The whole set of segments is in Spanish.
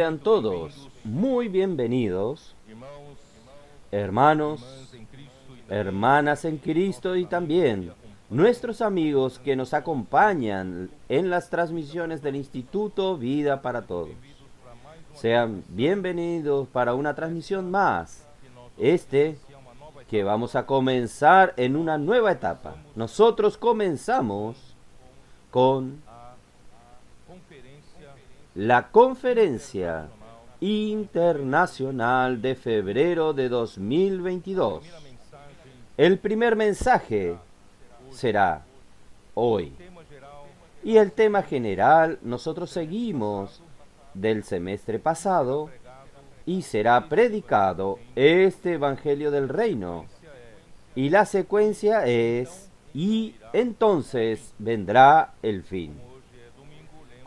Sean todos muy bienvenidos, hermanos, hermanas en Cristo y también nuestros amigos que nos acompañan en las transmisiones del Instituto Vida para Todos. Sean bienvenidos para una transmisión más. Este que vamos a comenzar en una nueva etapa. Nosotros comenzamos con la conferencia internacional de febrero de 2022. El primer mensaje será hoy. Y el tema general, nosotros seguimos del semestre pasado y será predicado este Evangelio del Reino. Y la secuencia es, y entonces vendrá el fin.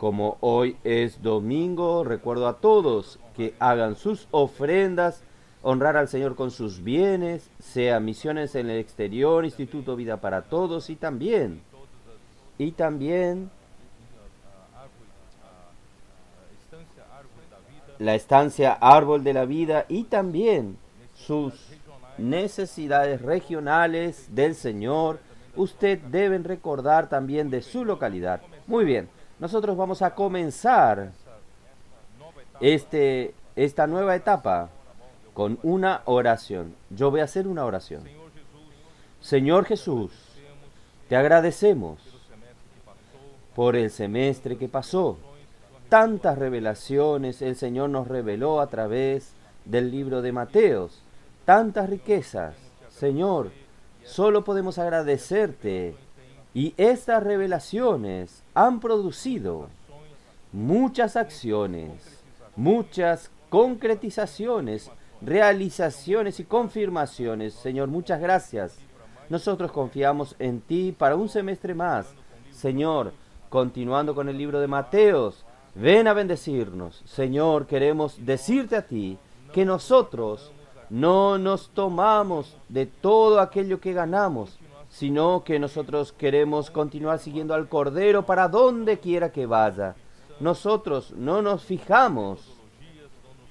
Como hoy es domingo, recuerdo a todos que hagan sus ofrendas, honrar al Señor con sus bienes, sea misiones en el exterior, Instituto Vida para Todos y también, y también la estancia Árbol de la Vida y también sus necesidades regionales del Señor, usted deben recordar también de su localidad. Muy bien, nosotros vamos a comenzar este, esta nueva etapa con una oración. Yo voy a hacer una oración. Señor Jesús, te agradecemos por el semestre que pasó. Tantas revelaciones el Señor nos reveló a través del libro de Mateos. Tantas riquezas. Señor, solo podemos agradecerte y estas revelaciones han producido muchas acciones, muchas concretizaciones, realizaciones y confirmaciones. Señor, muchas gracias. Nosotros confiamos en ti para un semestre más. Señor, continuando con el libro de Mateos, ven a bendecirnos. Señor, queremos decirte a ti que nosotros no nos tomamos de todo aquello que ganamos, sino que nosotros queremos continuar siguiendo al Cordero para donde quiera que vaya. Nosotros no nos fijamos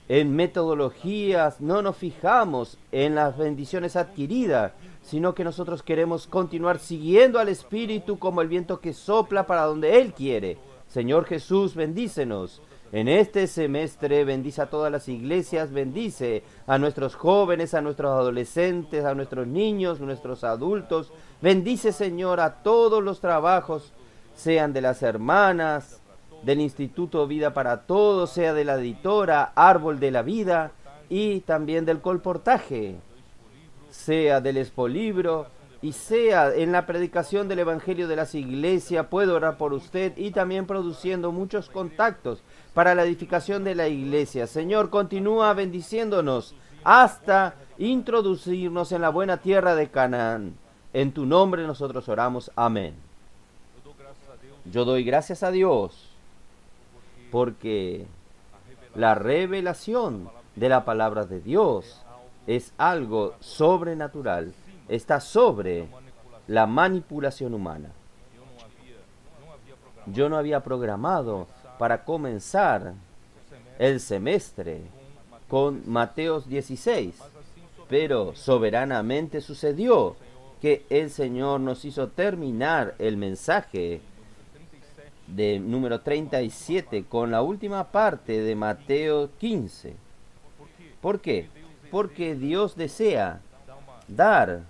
en metodologías, no nos fijamos en las bendiciones adquiridas, sino que nosotros queremos continuar siguiendo al Espíritu como el viento que sopla para donde Él quiere. Señor Jesús, bendícenos. En este semestre bendice a todas las iglesias, bendice a nuestros jóvenes, a nuestros adolescentes, a nuestros niños, nuestros adultos. Bendice, Señor, a todos los trabajos, sean de las hermanas, del Instituto Vida para Todos, sea de la editora Árbol de la Vida y también del colportaje, sea del expolibro y sea en la predicación del Evangelio de las iglesias, puedo orar por usted y también produciendo muchos contactos para la edificación de la iglesia. Señor, continúa bendiciéndonos hasta introducirnos en la buena tierra de Canaán. En tu nombre nosotros oramos. Amén. Yo doy gracias a Dios porque la revelación de la palabra de Dios es algo sobrenatural, está sobre la manipulación humana. Yo no había programado para comenzar el semestre con Mateos 16, pero soberanamente sucedió que el Señor nos hizo terminar el mensaje de número 37 con la última parte de Mateo 15. ¿Por qué? Porque Dios desea dar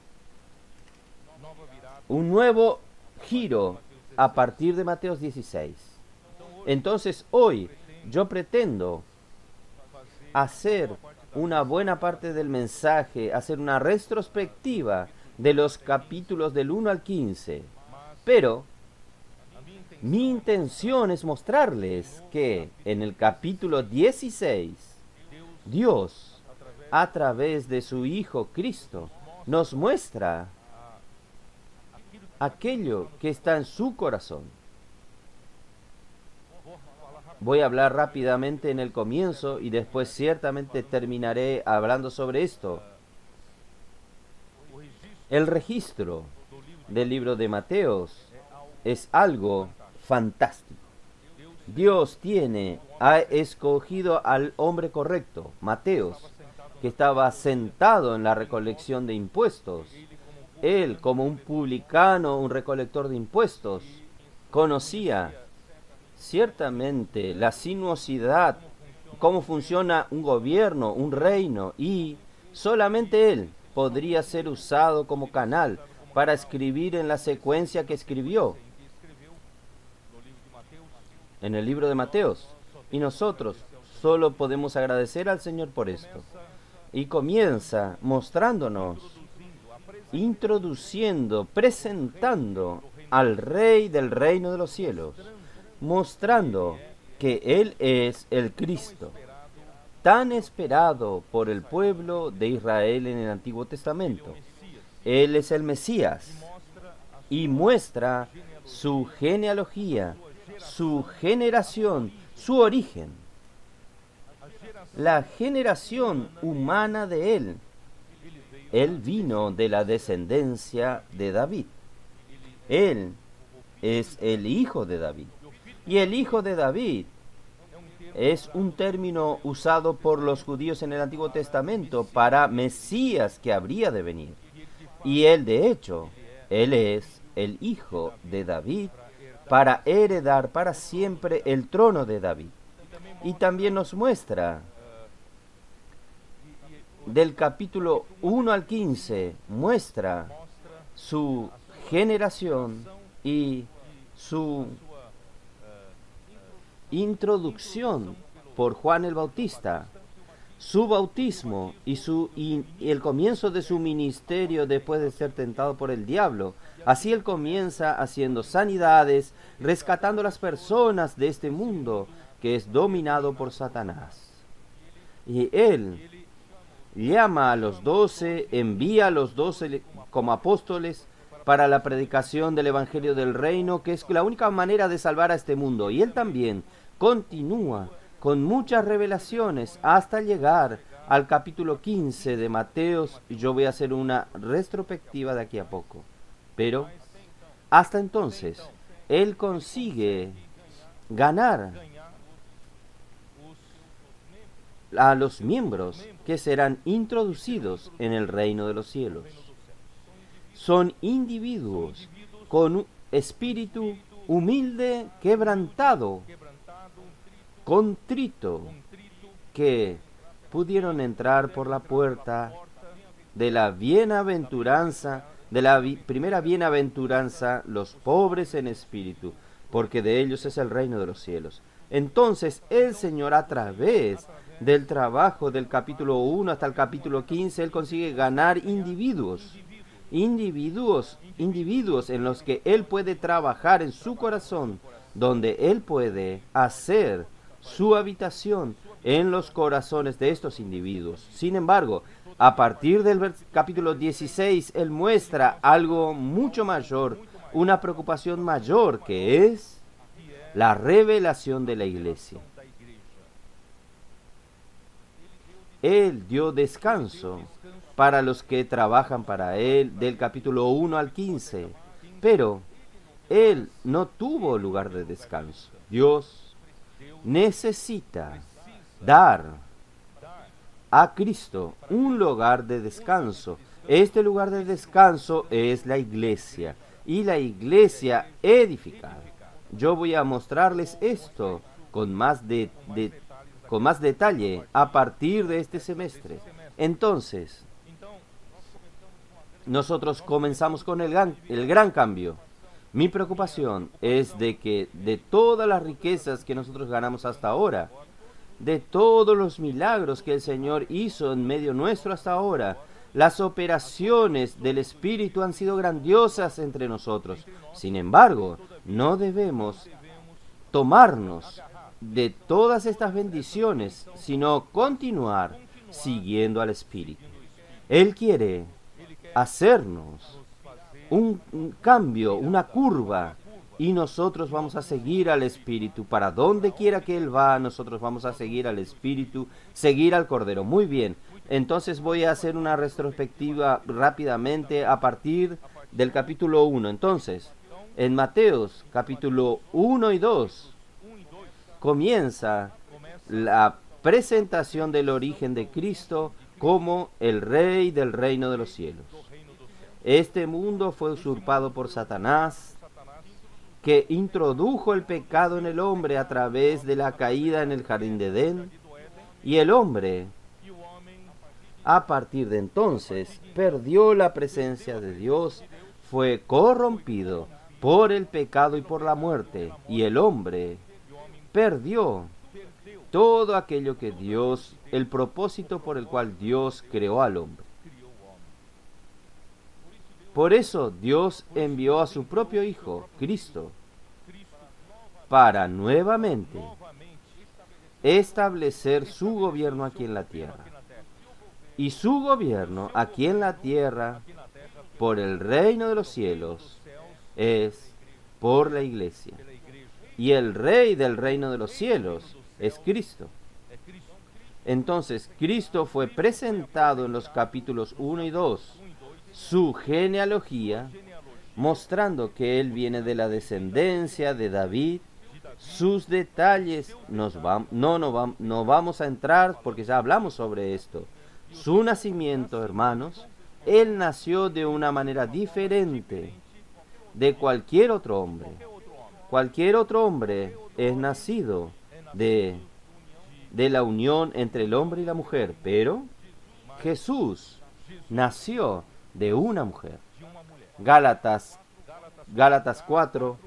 un nuevo giro a partir de Mateo 16. Entonces hoy yo pretendo hacer una buena parte del mensaje, hacer una retrospectiva de los capítulos del 1 al 15. Pero mi intención es mostrarles que en el capítulo 16, Dios, a través de su Hijo Cristo, nos muestra aquello que está en su corazón. Voy a hablar rápidamente en el comienzo y después ciertamente terminaré hablando sobre esto. El registro del libro de Mateos es algo fantástico. Dios tiene ha escogido al hombre correcto, Mateos, que estaba sentado en la recolección de impuestos. Él, como un publicano, un recolector de impuestos, conocía ciertamente la sinuosidad, cómo funciona un gobierno, un reino, y solamente él podría ser usado como canal para escribir en la secuencia que escribió en el libro de Mateos. Y nosotros solo podemos agradecer al Señor por esto. Y comienza mostrándonos, introduciendo, presentando al Rey del reino de los cielos, mostrando que Él es el Cristo, tan esperado por el pueblo de Israel en el Antiguo Testamento. Él es el Mesías y muestra su genealogía, su generación, su origen, la generación humana de él. Él vino de la descendencia de David. Él es el hijo de David. Y el hijo de David es un término usado por los judíos en el Antiguo Testamento para Mesías que habría de venir. Y él, de hecho, él es el hijo de David para heredar para siempre el trono de David. Y también nos muestra del capítulo 1 al 15, muestra su generación y su introducción por Juan el Bautista, su bautismo y, su, el comienzo de su ministerio después de ser tentado por el diablo, Así Él comienza haciendo sanidades, rescatando a las personas de este mundo que es dominado por Satanás. Y Él llama a los doce, envía a los doce como apóstoles para la predicación del Evangelio del Reino, que es la única manera de salvar a este mundo. Y Él también continúa con muchas revelaciones hasta llegar al capítulo 15 de Mateos. Yo voy a hacer una retrospectiva de aquí a poco. Pero hasta entonces, él consigue ganar a los miembros que serán introducidos en el reino de los cielos. Son individuos con espíritu humilde, quebrantado, contrito, que pudieron entrar por la puerta de la bienaventuranza de la primera bienaventuranza los pobres en espíritu, porque de ellos es el reino de los cielos. Entonces el Señor a través del trabajo del capítulo 1 hasta el capítulo 15, Él consigue ganar individuos, individuos, individuos en los que Él puede trabajar en su corazón, donde Él puede hacer su habitación en los corazones de estos individuos. Sin embargo, a partir del capítulo 16, Él muestra algo mucho mayor, una preocupación mayor, que es la revelación de la iglesia. Él dio descanso para los que trabajan para Él del capítulo 1 al 15, pero Él no tuvo lugar de descanso. Dios necesita dar a Cristo un lugar de descanso. Este lugar de descanso es la iglesia y la iglesia edificada. Yo voy a mostrarles esto con más, de, con más detalle a partir de este semestre. Entonces, nosotros comenzamos con el gran, el gran cambio. Mi preocupación es de que de todas las riquezas que nosotros ganamos hasta ahora, de todos los milagros que el Señor hizo en medio nuestro hasta ahora. Las operaciones del Espíritu han sido grandiosas entre nosotros. Sin embargo, no debemos tomarnos de todas estas bendiciones, sino continuar siguiendo al Espíritu. Él quiere hacernos un, cambio, una curva y nosotros vamos a seguir al Espíritu. Para donde quiera que Él va, nosotros vamos a seguir al Espíritu, seguir al Cordero. Muy bien, entonces voy a hacer una retrospectiva rápidamente a partir del capítulo 1. Entonces, en Mateos capítulo 1 y 2 comienza la presentación del origen de Cristo como el Rey del reino de los cielos. Este mundo fue usurpado por Satanás, que introdujo el pecado en el hombre a través de la caída en el jardín de Edén, y el hombre, a partir de entonces, perdió la presencia de Dios, fue corrompido por el pecado y por la muerte, y el hombre perdió todo aquello que Dios, el propósito por el cual Dios creó al hombre. Por eso Dios envió a su propio Hijo, Cristo, para nuevamente establecer su gobierno aquí en la tierra. Y su gobierno aquí en la tierra, por el reino de los cielos, es por la iglesia. Y el rey del reino de los cielos es Cristo. Entonces, Cristo fue presentado en los capítulos 1 y 2, su genealogía, mostrando que él viene de la descendencia de David. Sus detalles nos no, no, vamos a entrar porque ya hablamos sobre esto. Su nacimiento, hermanos, él nació de una manera diferente de cualquier otro hombre. Cualquier otro hombre es nacido de, de la unión entre el hombre y la mujer, pero Jesús nació de una mujer. Gálatas, Gálatas 4,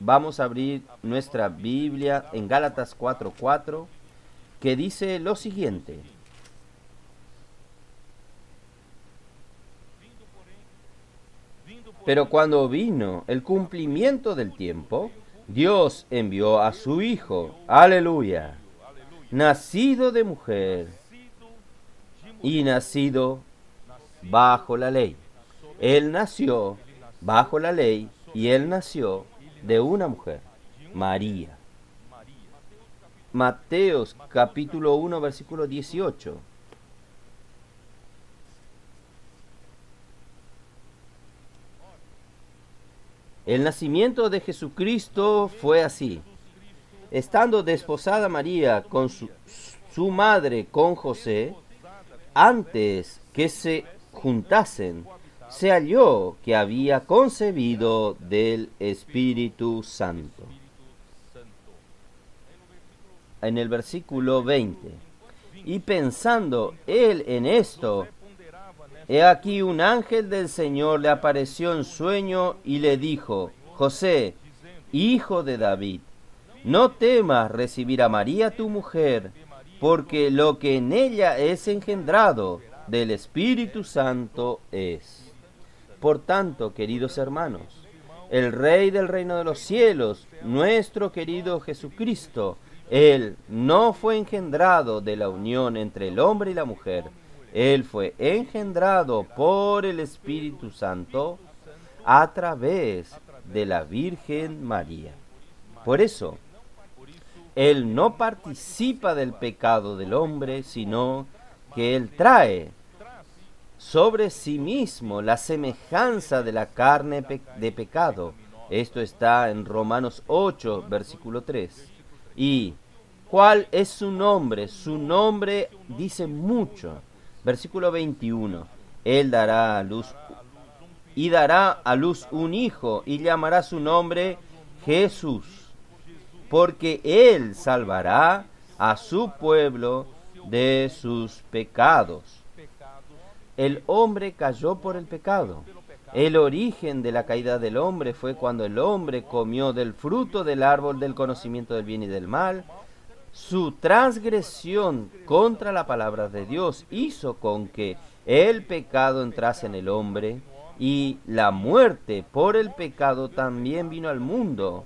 vamos a abrir nuestra Biblia en Gálatas 4:4, 4, que dice lo siguiente. Pero cuando vino el cumplimiento del tiempo, Dios envió a su Hijo, aleluya, nacido de mujer y nacido bajo la ley. Él nació bajo la ley y él nació de una mujer, María. Mateos capítulo 1 versículo 18. El nacimiento de Jesucristo fue así. Estando desposada María con su, madre, con José, antes que se juntasen, se halló que había concebido del Espíritu Santo. En el versículo 20. Y pensando él en esto, He aquí un ángel del Señor le apareció en sueño y le dijo, José, hijo de David, no temas recibir a María tu mujer, porque lo que en ella es engendrado del Espíritu Santo es. Por tanto, queridos hermanos, el Rey del reino de los cielos, nuestro querido Jesucristo, Él no fue engendrado de la unión entre el hombre y la mujer, él fue engendrado por el Espíritu Santo a través de la Virgen María. Por eso, Él no participa del pecado del hombre, sino que Él trae sobre sí mismo la semejanza de la carne de pecado. Esto está en Romanos 8, versículo 3. ¿Y cuál es su nombre? Su nombre dice mucho. Versículo 21. Él dará a luz y dará a luz un hijo y llamará su nombre Jesús, porque él salvará a su pueblo de sus pecados. El hombre cayó por el pecado. El origen de la caída del hombre fue cuando el hombre comió del fruto del árbol del conocimiento del bien y del mal su transgresión contra la palabra de Dios hizo con que el pecado entrase en el hombre y la muerte por el pecado también vino al mundo.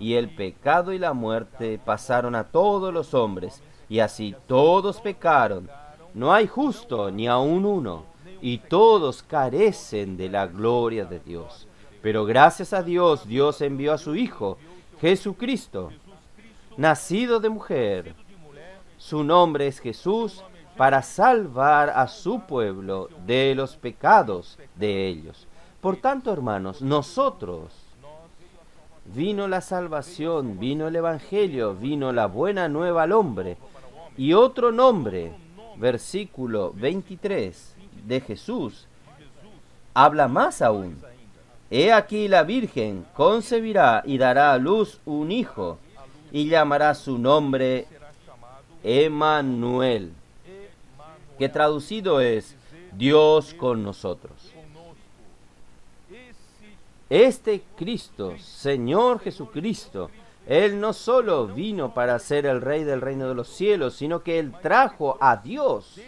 Y el pecado y la muerte pasaron a todos los hombres, y así todos pecaron. No hay justo ni aun uno, y todos carecen de la gloria de Dios. Pero gracias a Dios, Dios envió a su Hijo, Jesucristo, nacido de mujer. Su nombre es Jesús para salvar a su pueblo de los pecados de ellos. Por tanto, hermanos, nosotros vino la salvación, vino el Evangelio, vino la buena nueva al hombre. Y otro nombre, versículo 23 de Jesús, habla más aún. He aquí la Virgen concebirá y dará a luz un hijo y llamará su nombre Emanuel, que traducido es Dios con nosotros. Este Cristo, Señor Jesucristo, Él no solo vino para ser el Rey del reino de los cielos, sino que Él trajo a Dios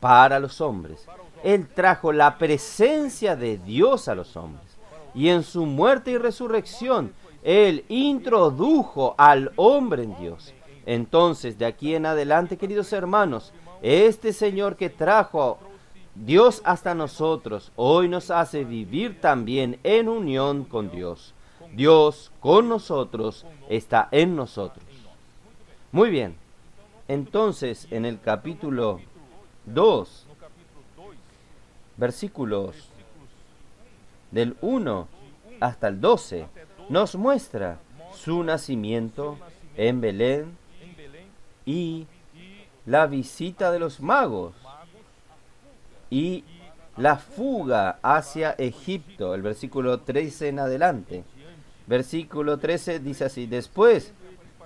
para los hombres. Él trajo la presencia de Dios a los hombres. Y en su muerte y resurrección, Él introdujo al hombre en Dios. Entonces, de aquí en adelante, queridos hermanos, este Señor que trajo Dios hasta nosotros hoy nos hace vivir también en unión con Dios. Dios con nosotros está en nosotros. Muy bien. Entonces, en el capítulo 2, versículos del 1 hasta el 12, nos muestra su nacimiento en Belén y la visita de los magos y la fuga hacia Egipto, el versículo 13 en adelante. Versículo 13 dice así, después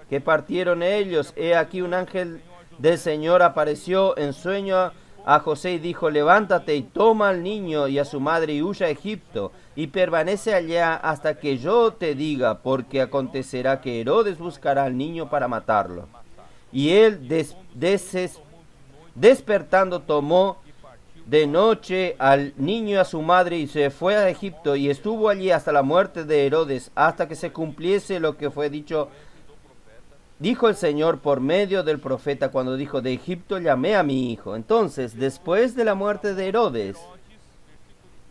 que partieron ellos, he aquí un ángel del Señor apareció en sueño a José y dijo, levántate y toma al niño y a su madre y huya a Egipto y permanece allá hasta que yo te diga, porque acontecerá que Herodes buscará al niño para matarlo. Y él despertando tomó de noche al niño y a su madre y se fue a Egipto y estuvo allí hasta la muerte de Herodes, hasta que se cumpliese lo que fue dicho. Dijo el Señor por medio del profeta cuando dijo, de Egipto llamé a mi hijo. Entonces, después de la muerte de Herodes,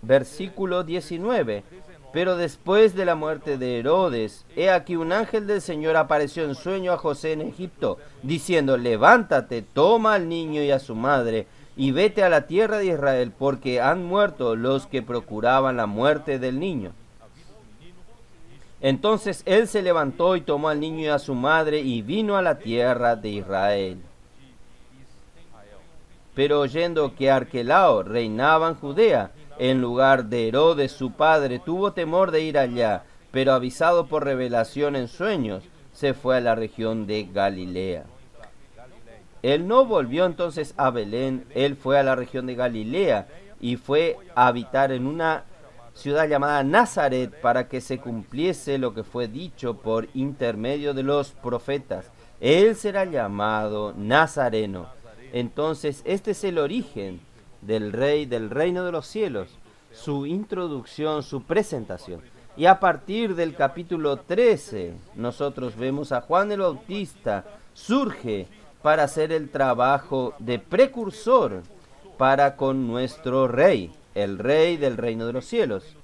versículo 19, pero después de la muerte de Herodes, he aquí un ángel del Señor apareció en sueño a José en Egipto, diciendo, levántate, toma al niño y a su madre, y vete a la tierra de Israel, porque han muerto los que procuraban la muerte del niño. Entonces él se levantó y tomó al niño y a su madre y vino a la tierra de Israel. Pero oyendo que Arquelao reinaba en Judea, en lugar de Herodes su padre, tuvo temor de ir allá, pero avisado por revelación en sueños, se fue a la región de Galilea. Él no volvió entonces a Belén, él fue a la región de Galilea y fue a habitar en una ciudad llamada Nazaret para que se cumpliese lo que fue dicho por intermedio de los profetas. Él será llamado Nazareno. Entonces, este es el origen del rey del reino de los cielos, su introducción, su presentación. Y a partir del capítulo 13, nosotros vemos a Juan el Bautista, surge para hacer el trabajo de precursor para con nuestro rey, el rey del reino de los cielos.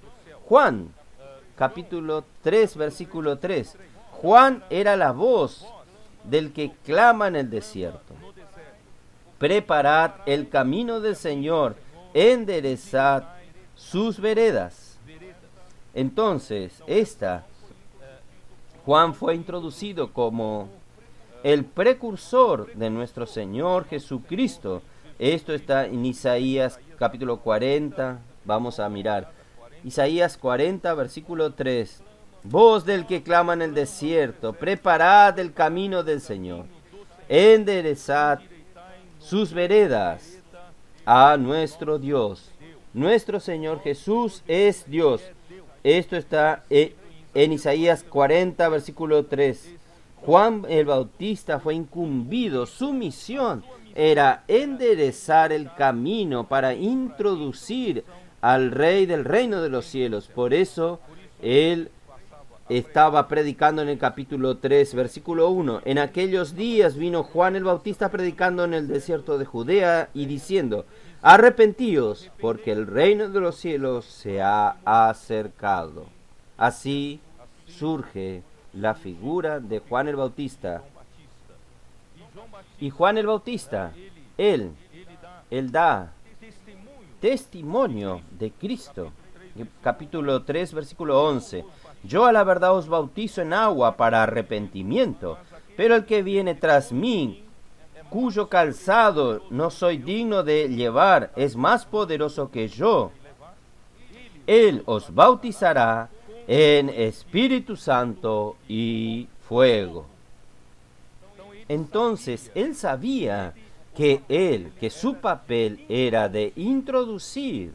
Juan, capítulo 3, versículo 3. Juan era la voz del que clama en el desierto. Preparad el camino del Señor, enderezad sus veredas. Entonces, esta, Juan fue introducido como el precursor de nuestro Señor Jesucristo. Esto está en Isaías capítulo 40. Vamos a mirar. Isaías 40, versículo 3. Voz del que clama en el desierto, preparad el camino del Señor, enderezad sus veredas a nuestro Dios. Nuestro Señor Jesús es Dios. Esto está en Isaías 40, versículo 3. Juan el Bautista fue incumbido, su misión era enderezar el camino para introducir al rey del reino de los cielos. Por eso él estaba predicando en el capítulo 3, versículo 1. En aquellos días vino Juan el Bautista predicando en el desierto de Judea y diciendo, arrepentíos, porque el reino de los cielos se ha acercado. Así surge la figura de Juan el Bautista. Y Juan el Bautista, él, él da testimonio de Cristo. Capítulo 3, versículo 11. Yo a la verdad os bautizo en agua para arrepentimiento, pero el que viene tras mí, cuyo calzado no soy digno de llevar, es más poderoso que yo. Él os bautizará en Espíritu Santo y fuego. Entonces él sabía que él, que su papel era de introducir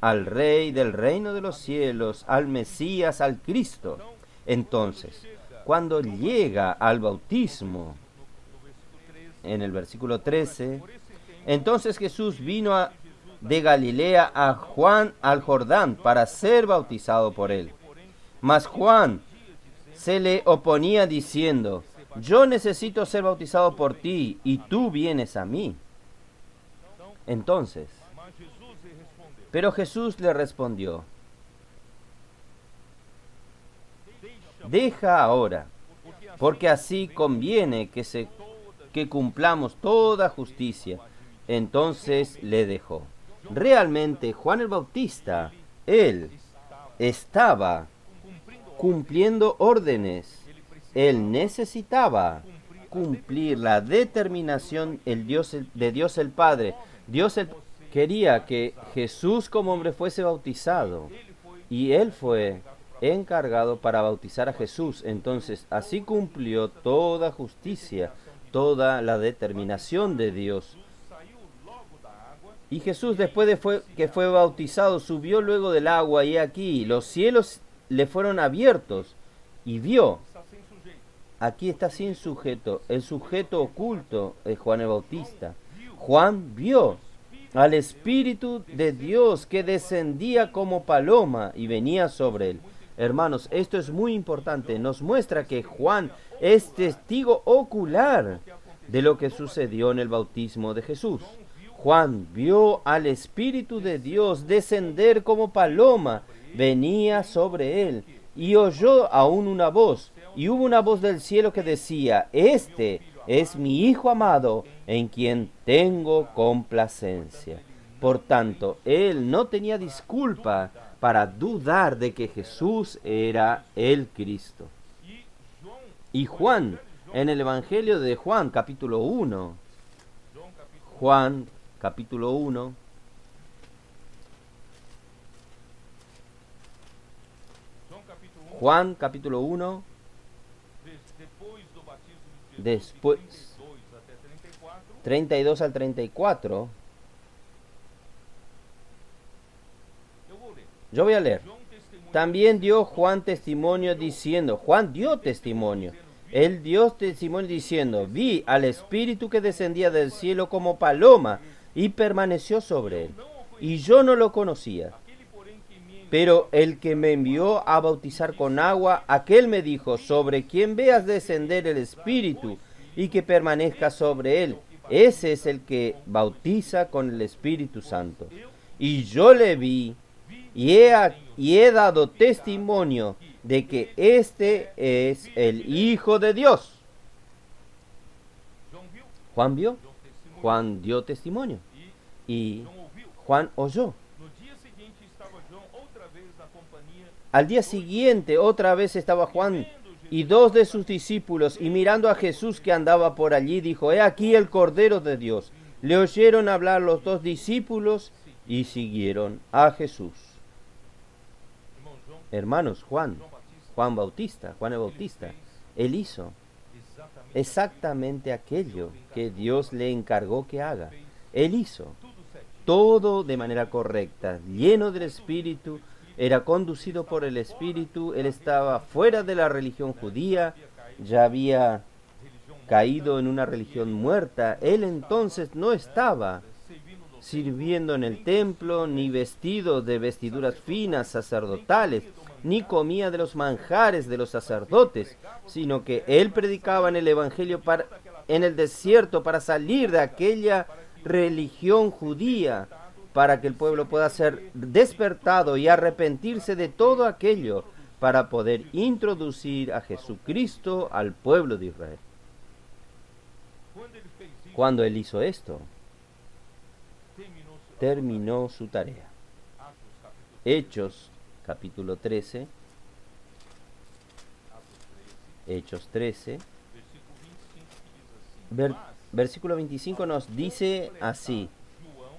al Rey del reino de los cielos, al Mesías, al Cristo. Entonces, cuando llega al bautismo, en el versículo 13, entonces Jesús vino a, de Galilea a Juan al Jordán para ser bautizado por él. Mas Juan se le oponía diciendo, yo necesito ser bautizado por ti y tú vienes a mí. Entonces, pero Jesús le respondió, deja ahora, porque así conviene que, se, que cumplamos toda justicia. Entonces le dejó. Realmente Juan el Bautista, él estaba cumpliendo órdenes. Él necesitaba cumplir la determinación el Dios, de Dios el Padre. Dios quería que Jesús como hombre fuese bautizado y él fue encargado para bautizar a Jesús. Entonces así cumplió toda justicia, toda la determinación de Dios. Y Jesús después de que fue bautizado subió luego del agua y aquí los cielos le fueron abiertos y vio. Aquí está sin sujeto, el sujeto oculto es Juan el Bautista. Juan vio al Espíritu de Dios que descendía como paloma y venía sobre él. Hermanos, esto es muy importante. Nos muestra que Juan es testigo ocular de lo que sucedió en el bautismo de Jesús. Juan vio al Espíritu de Dios descender como paloma, venía sobre él, y oyó aún una voz, y hubo una voz del cielo que decía, Este es mi Hijo amado, en quien tengo complacencia. Por tanto, él no tenía disculpa para dudar de que Jesús era el Cristo. Y Juan, en el Evangelio de Juan capítulo 1, Juan capítulo 1. Juan capítulo 1. Después 32 al 34. Yo voy a leer. También dio Juan testimonio diciendo, Juan dio testimonio él dio testimonio diciendo, vi al Espíritu que descendía del cielo como paloma y permaneció sobre él. Y yo no lo conocía. Pero el que me envió a bautizar con agua, aquel me dijo, sobre quien veas descender el Espíritu y que permanezca sobre él, ese es el que bautiza con el Espíritu Santo. Y yo le vi y he, y he dado testimonio de que este es el Hijo de Dios. Juan vio, Juan dio testimonio y Juan oyó. Al día siguiente otra vez estaba Juan y dos de sus discípulos y mirando a Jesús que andaba por allí dijo, he aquí el Cordero de Dios. Le oyeron hablar los dos discípulos y siguieron a Jesús. Hermanos, Juan, Juan Bautista, Juan el Bautista, él hizo exactamente aquello que Dios le encargó que haga. Él hizo todo de manera correcta, lleno del Espíritu, era conducido por el Espíritu, él estaba fuera de la religión judía, ya había caído en una religión muerta, él entonces no estaba sirviendo en el templo, ni vestido de vestiduras finas sacerdotales, ni comía de los manjares de los sacerdotes, sino que él predicaba en el Evangelio en el desierto para salir de aquella religión judía, para que el pueblo pueda ser despertado y arrepentirse de todo aquello, para poder introducir a Jesucristo al pueblo de Israel. Cuando él hizo esto, terminó su tarea. Hechos capítulo 13, Hechos 13, ver- versículo 25 nos dice así.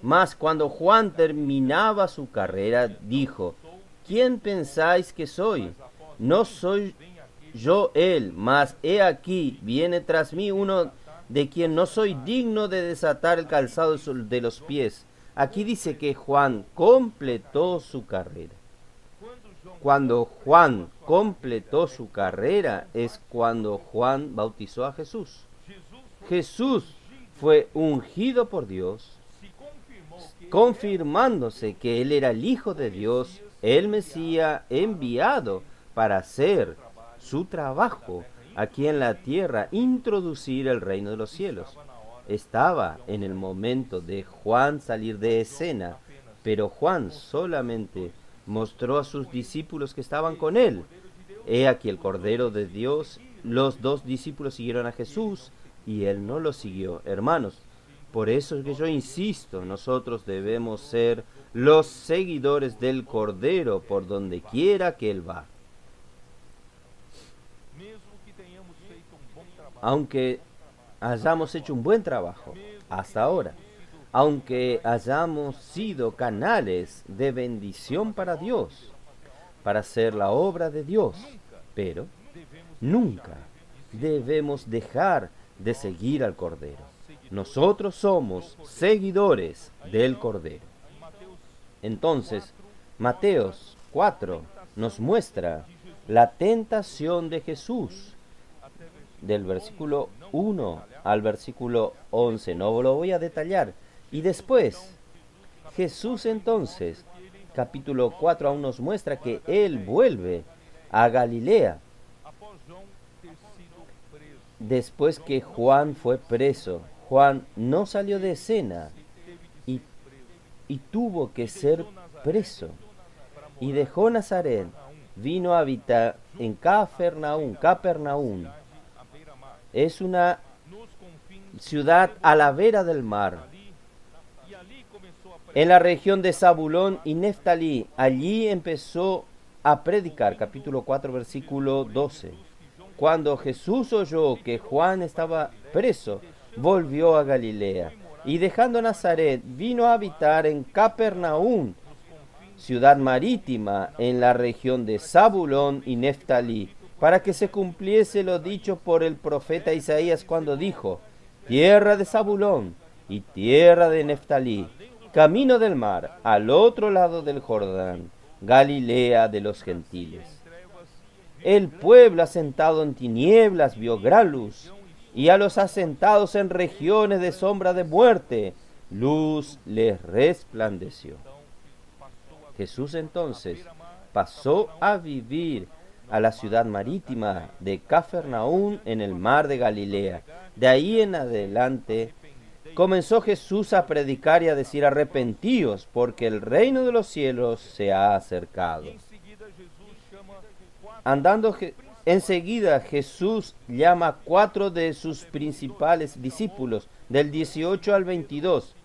Mas cuando Juan terminaba su carrera, dijo, ¿quién pensáis que soy? No soy yo él, mas he aquí, viene tras mí uno de quien no soy digno de desatar el calzado de los pies. Aquí dice que Juan completó su carrera. Cuando Juan completó su carrera es cuando Juan bautizó a Jesús. Jesús fue ungido por Dios, confirmándose que Él era el Hijo de Dios, el Mesías enviado para hacer su trabajo aquí en la tierra, introducir el reino de los cielos. Estaba en el momento de Juan salir de escena, pero Juan solamente mostró a sus discípulos que estaban con él. He aquí el Cordero de Dios. Los dos discípulos siguieron a Jesús y él no lo siguió. Hermanos, por eso es que yo insisto, nosotros debemos ser los seguidores del Cordero por donde quiera que él va. Aunque hayamos hecho un buen trabajo hasta ahora, aunque hayamos sido canales de bendición para Dios, para hacer la obra de Dios, pero nunca debemos dejar de seguir al Cordero. Nosotros somos seguidores del Cordero. Entonces, Mateos 4 nos muestra la tentación de Jesús del versículo 1 al versículo 11. No lo voy a detallar. Y después, Jesús entonces, capítulo 4 aún nos muestra que Él vuelve a Galilea después que Juan fue preso. Juan no salió de escena y, y tuvo que ser preso. Y dejó Nazaret, vino a habitar en Capernaum. Es una ciudad a la vera del mar, en la región de Zabulón y Neftalí. Allí empezó a predicar, capítulo 4, versículo 12. Cuando Jesús oyó que Juan estaba preso, volvió a Galilea y dejando Nazaret vino a habitar en Capernaum, ciudad marítima en la región de Zabulón y Neftalí, para que se cumpliese lo dicho por el profeta Isaías cuando dijo, tierra de Zabulón y tierra de Neftalí, camino del mar, al otro lado del Jordán, Galilea de los gentiles. El pueblo asentado en tinieblas vio gran luz, y a los asentados en regiones de sombra de muerte, luz les resplandeció. Jesús entonces pasó a vivir a la ciudad marítima de Cafarnaún en el mar de Galilea. De ahí en adelante comenzó Jesús a predicar y a decir arrepentíos, porque el reino de los cielos se ha acercado. Andando Je- enseguida Jesús llama a cuatro de sus principales discípulos, del 18 al 22.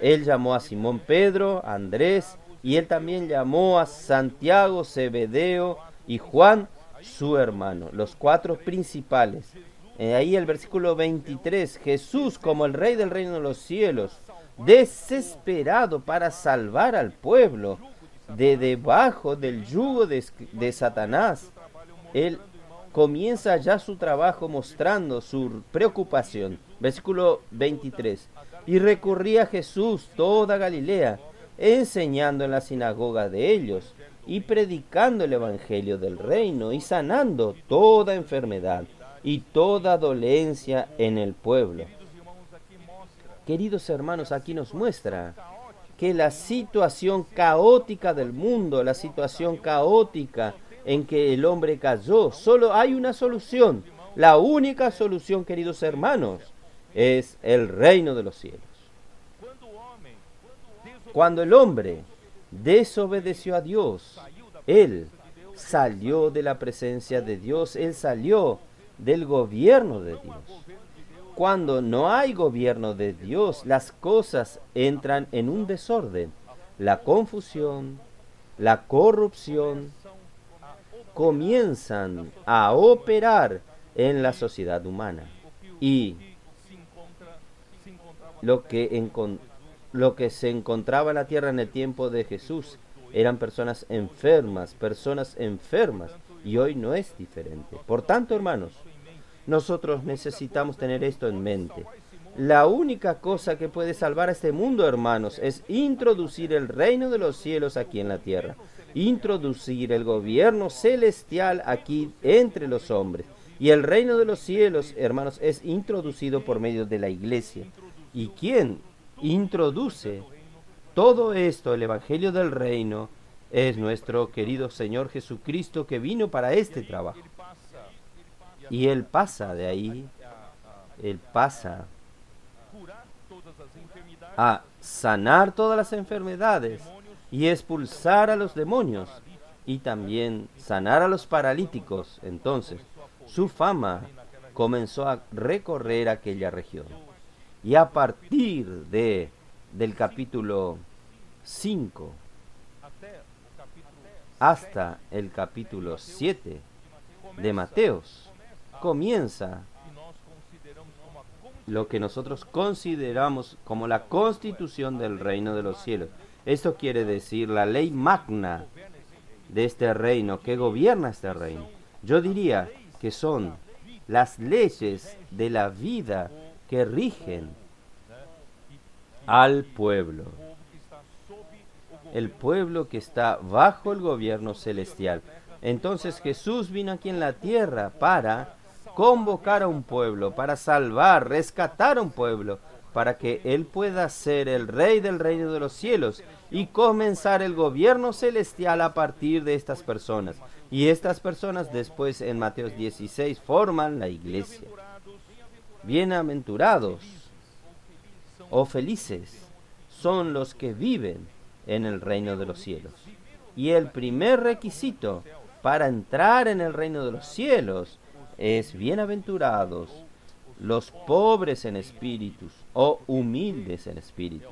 Él llamó a Simón Pedro, a Andrés, y él también llamó a Santiago, Zebedeo y Juan, su hermano, los cuatro principales. Eh, ahí el versículo 23, Jesús como el rey del reino de los cielos, desesperado para salvar al pueblo de debajo del yugo de, de Satanás, él comienza ya su trabajo mostrando su preocupación. Versículo 23. Y recurría a Jesús toda Galilea, enseñando en la sinagoga de ellos y predicando el evangelio del reino y sanando toda enfermedad y toda dolencia en el pueblo. Queridos hermanos, aquí nos muestra que la situación caótica del mundo, la situación caótica en que el hombre cayó, solo hay una solución. La única solución, queridos hermanos, es el reino de los cielos. Cuando el hombre desobedeció a Dios, él salió de la presencia de Dios, él salió del gobierno de Dios. Cuando no hay gobierno de Dios, las cosas entran en un desorden. La confusión, la corrupción, comienzan a operar en la sociedad humana. Y lo que, lo que se encontraba en la tierra en el tiempo de Jesús eran personas enfermas, personas enfermas, y hoy no es diferente. Por tanto, hermanos, nosotros necesitamos tener esto en mente. La única cosa que puede salvar a este mundo, hermanos, es introducir el reino de los cielos aquí en la tierra. Introducir el gobierno celestial aquí entre los hombres. Y el reino de los cielos, hermanos, es introducido por medio de la iglesia. ¿Y quién introduce todo esto, el Evangelio del Reino, es nuestro querido Señor Jesucristo que vino para este trabajo. Y Él pasa de ahí, Él pasa a sanar todas las enfermedades y expulsar a los demonios y también sanar a los paralíticos. Entonces, su fama comenzó a recorrer aquella región. Y a partir de del capítulo 5 hasta el capítulo 7 de Mateos comienza lo que nosotros consideramos como la constitución del reino de los cielos. Esto quiere decir la ley magna de este reino, que gobierna este reino. Yo diría que son las leyes de la vida que rigen al pueblo. El pueblo que está bajo el gobierno celestial. Entonces Jesús vino aquí en la tierra para convocar a un pueblo, para salvar, rescatar a un pueblo, para que Él pueda ser el rey del reino de los cielos y comenzar el gobierno celestial a partir de estas personas. Y estas personas después en Mateo 16 forman la iglesia. Bienaventurados o felices son los que viven en el reino de los cielos. Y el primer requisito para entrar en el reino de los cielos es bienaventurados los pobres en espíritus o humildes en espíritu,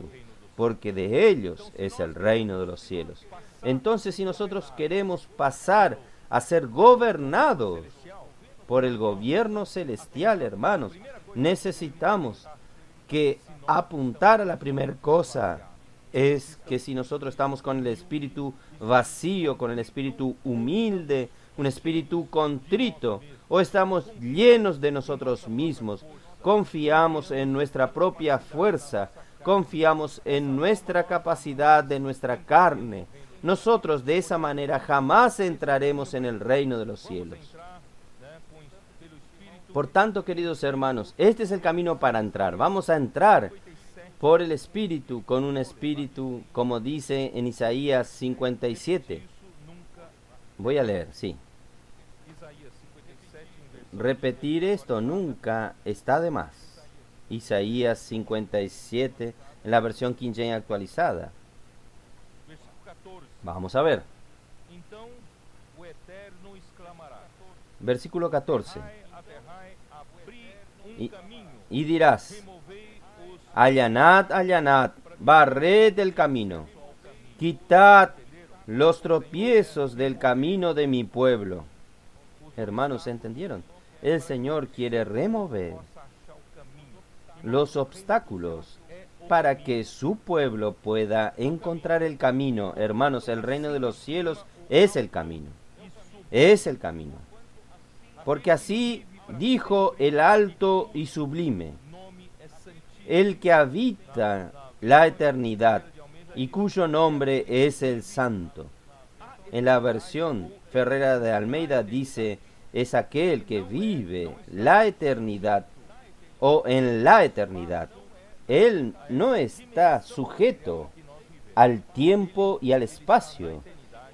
porque de ellos es el reino de los cielos. Entonces, si nosotros queremos pasar a ser gobernados por el gobierno celestial, hermanos, necesitamos que apuntar a la primera cosa es que si nosotros estamos con el espíritu vacío, con el espíritu humilde, un espíritu contrito, o estamos llenos de nosotros mismos, confiamos en nuestra propia fuerza, confiamos en nuestra capacidad de nuestra carne, nosotros de esa manera jamás entraremos en el reino de los cielos. Por tanto, queridos hermanos, este es el camino para entrar. Vamos a entrar por el Espíritu, con un Espíritu, como dice en Isaías 57. Voy a leer, sí. Repetir esto nunca está de más. Isaías 57, en la versión King James actualizada. Vamos a ver. Versículo 14 y, dirás, allanad, allanad, barred el camino, quitad los tropiezos del camino de mi pueblo. Hermanos, ¿entendieron? El Señor quiere remover los obstáculos para que su pueblo pueda encontrar el camino. Hermanos, el reino de los cielos es el camino. Es el camino. Porque así dijo el alto y sublime, el que habita la eternidad y cuyo nombre es el santo. En la versión Ferrera de Almeida dice, es aquel que vive la eternidad o en la eternidad. Él no está sujeto al tiempo y al espacio,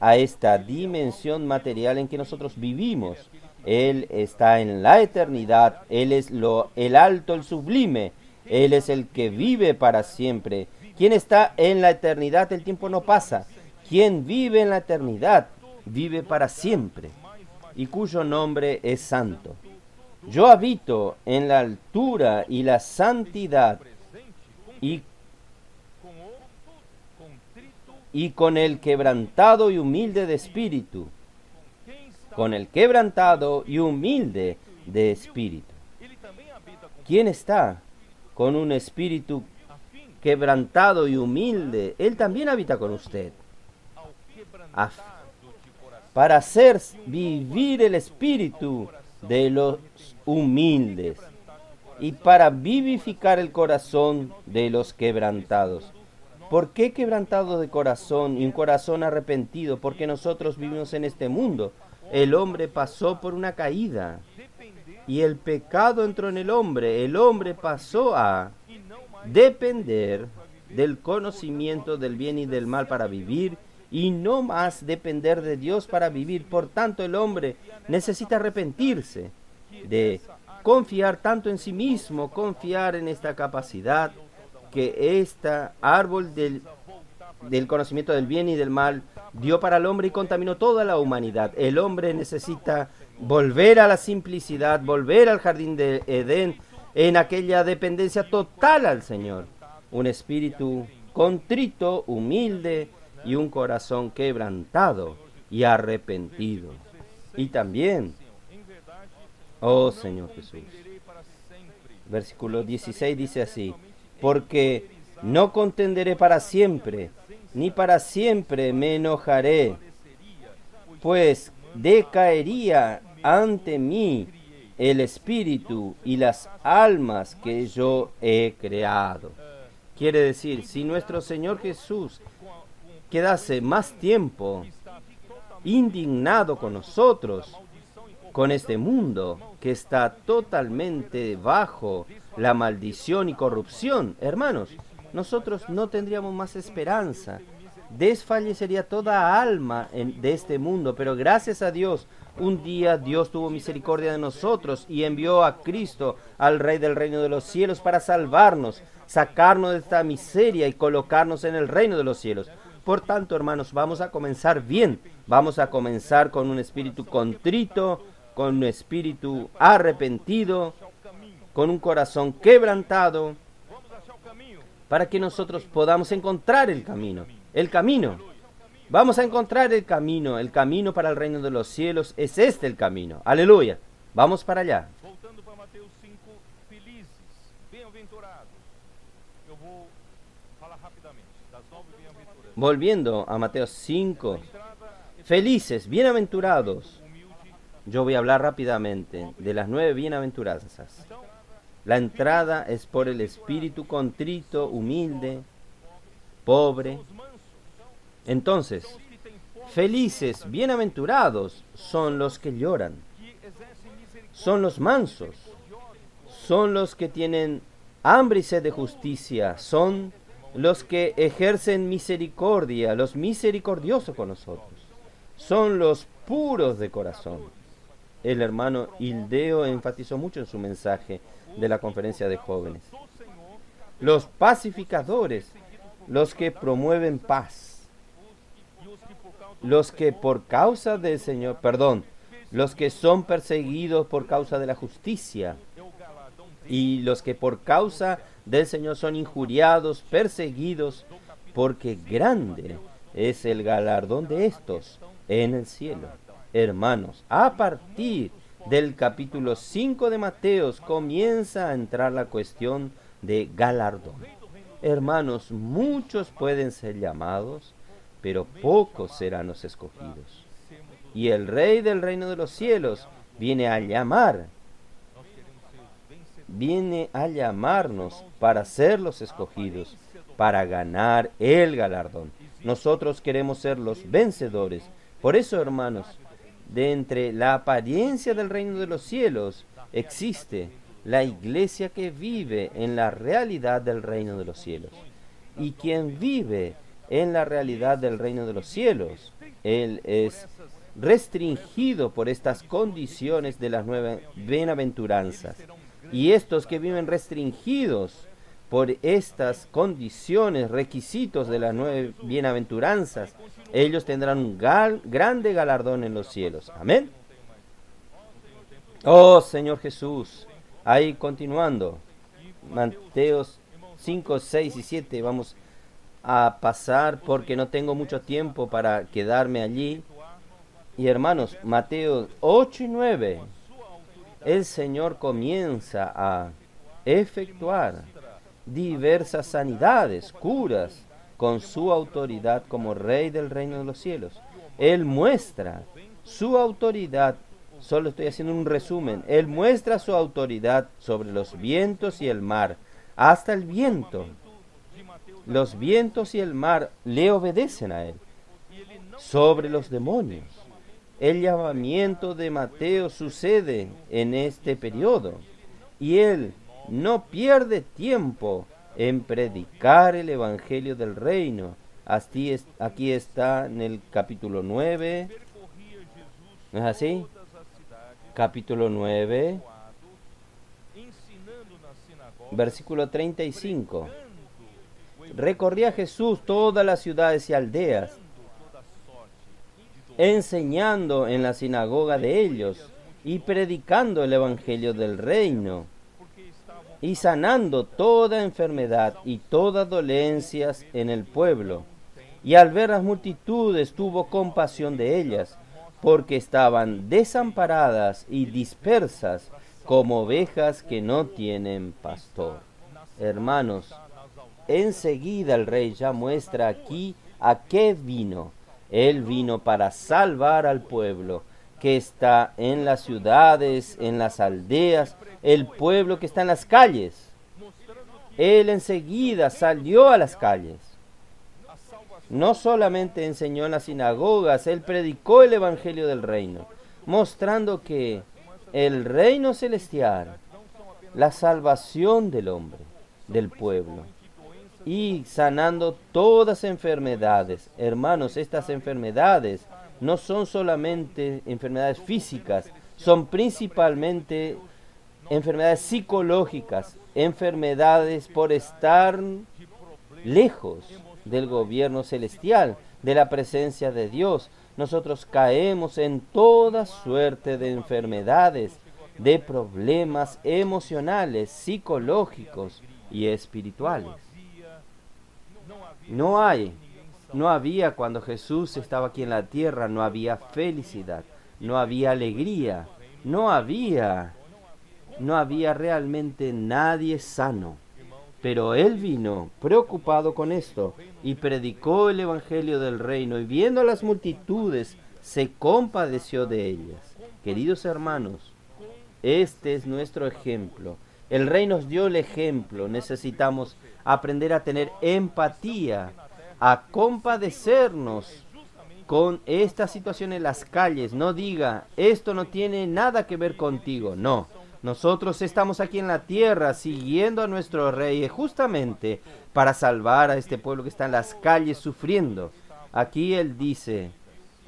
a esta dimensión material en que nosotros vivimos, él está en la eternidad, Él es lo, el alto, el sublime, Él es el que vive para siempre. Quien está en la eternidad, el tiempo no pasa. Quien vive en la eternidad, vive para siempre, y cuyo nombre es santo. Yo habito en la altura y la santidad, y, y con el quebrantado y humilde de espíritu con el quebrantado y humilde de espíritu. ¿Quién está con un espíritu quebrantado y humilde? Él también habita con usted. Para hacer vivir el espíritu de los humildes y para vivificar el corazón de los quebrantados. ¿Por qué quebrantado de corazón y un corazón arrepentido? Porque nosotros vivimos en este mundo. El hombre pasó por una caída y el pecado entró en el hombre. El hombre pasó a depender del conocimiento del bien y del mal para vivir y no más depender de Dios para vivir. Por tanto, el hombre necesita arrepentirse de confiar tanto en sí mismo, confiar en esta capacidad que este árbol del, del conocimiento del bien y del mal dio para el hombre y contaminó toda la humanidad. El hombre necesita volver a la simplicidad, volver al jardín de Edén en aquella dependencia total al Señor. Un espíritu contrito, humilde y un corazón quebrantado y arrepentido. Y también Oh Señor Jesús. Versículo 16 dice así, porque no contenderé para siempre, ni para siempre me enojaré, pues decaería ante mí el espíritu y las almas que yo he creado. Quiere decir, si nuestro Señor Jesús quedase más tiempo indignado con nosotros, con este mundo que está totalmente bajo la maldición y corrupción, hermanos, nosotros no tendríamos más esperanza. Desfallecería toda alma de este mundo, pero gracias a Dios, un día Dios tuvo misericordia de nosotros y envió a Cristo, al Rey del reino de los cielos, para salvarnos, sacarnos de esta miseria y colocarnos en el reino de los cielos. Por tanto, hermanos, vamos a comenzar bien. Vamos a comenzar con un espíritu contrito, con un espíritu arrepentido, con un corazón quebrantado, para que nosotros podamos encontrar el camino. El camino. Vamos a encontrar el camino. El camino para el reino de los cielos es este el camino. Aleluya. Vamos para allá. Volviendo a Mateo 5. Felices, bienaventurados yo voy a hablar rápidamente de las nueve bienaventuranzas. La entrada es por el espíritu contrito, humilde, pobre. Entonces, felices, bienaventurados son los que lloran, son los mansos, son los que tienen hambre y sed de justicia, son los que ejercen misericordia, los misericordiosos con nosotros, son los puros de corazón. El hermano Hildeo enfatizó mucho en su mensaje de la conferencia de jóvenes. Los pacificadores, los que promueven paz, los que por causa del Señor, perdón, los que son perseguidos por causa de la justicia y los que por causa del Señor son injuriados, perseguidos, porque grande es el galardón de estos en el cielo hermanos, a partir del capítulo 5 de Mateos comienza a entrar la cuestión de galardón. Hermanos, muchos pueden ser llamados, pero pocos serán los escogidos. Y el Rey del reino de los cielos viene a llamar, viene a llamarnos para ser los escogidos, para ganar el galardón. Nosotros queremos ser los vencedores. Por eso, hermanos, de entre la apariencia del reino de los cielos existe la iglesia que vive en la realidad del reino de los cielos. Y quien vive en la realidad del reino de los cielos, él es restringido por estas condiciones de las nueve bienaventuranzas. Y estos que viven restringidos por estas condiciones, requisitos de las nueve bienaventuranzas, ellos tendrán un grande galardón en los cielos. Amén. Oh Señor Jesús, ahí continuando, Mateos 5, 6 y 7, vamos a pasar porque no tengo mucho tiempo para quedarme allí. Y hermanos, Mateo 8 y 9, el Señor comienza a efectuar diversas sanidades, curas, con su autoridad como Rey del reino de los cielos. Él muestra su autoridad, solo estoy haciendo un resumen, Él muestra su autoridad sobre los vientos y el mar, hasta el viento. Los vientos y el mar le obedecen a Él, sobre los demonios. El llamamiento de Mateo sucede en este periodo y Él no pierde tiempo en predicar el Evangelio del Reino. Aquí está en el capítulo 9. ¿No es así? Capítulo 9, versículo 35. Recorría Jesús todas las ciudades y aldeas, enseñando en la sinagoga de ellos y predicando el Evangelio del reino y sanando toda enfermedad y todas dolencias en el pueblo. Y al ver las multitudes tuvo compasión de ellas, porque estaban desamparadas y dispersas como ovejas que no tienen pastor. Hermanos, enseguida el rey ya muestra aquí a qué vino. Él vino para salvar al pueblo que está en las ciudades, en las aldeas, el pueblo que está en las calles. Él enseguida salió a las calles. No solamente enseñó en las sinagogas, él predicó el Evangelio del reino, mostrando que el reino celestial, la salvación del hombre, del pueblo, y sanando todas enfermedades. Hermanos, estas enfermedades no son solamente enfermedades físicas, son principalmente enfermedades psicológicas, enfermedades por estar lejos del gobierno celestial, de la presencia de Dios. Nosotros caemos en toda suerte de enfermedades, de problemas emocionales, psicológicos y espirituales. No hay no había cuando Jesús estaba aquí en la tierra, no había felicidad, no había alegría, no había, no había realmente nadie sano. Pero él vino preocupado con esto y predicó el Evangelio del reino y viendo a las multitudes se compadeció de ellas. Queridos hermanos, este es nuestro ejemplo. El rey nos dio el ejemplo. Necesitamos aprender a tener empatía a compadecernos con esta situación en las calles. No diga, esto no tiene nada que ver contigo. No, nosotros estamos aquí en la tierra siguiendo a nuestro rey justamente para salvar a este pueblo que está en las calles sufriendo. Aquí él dice,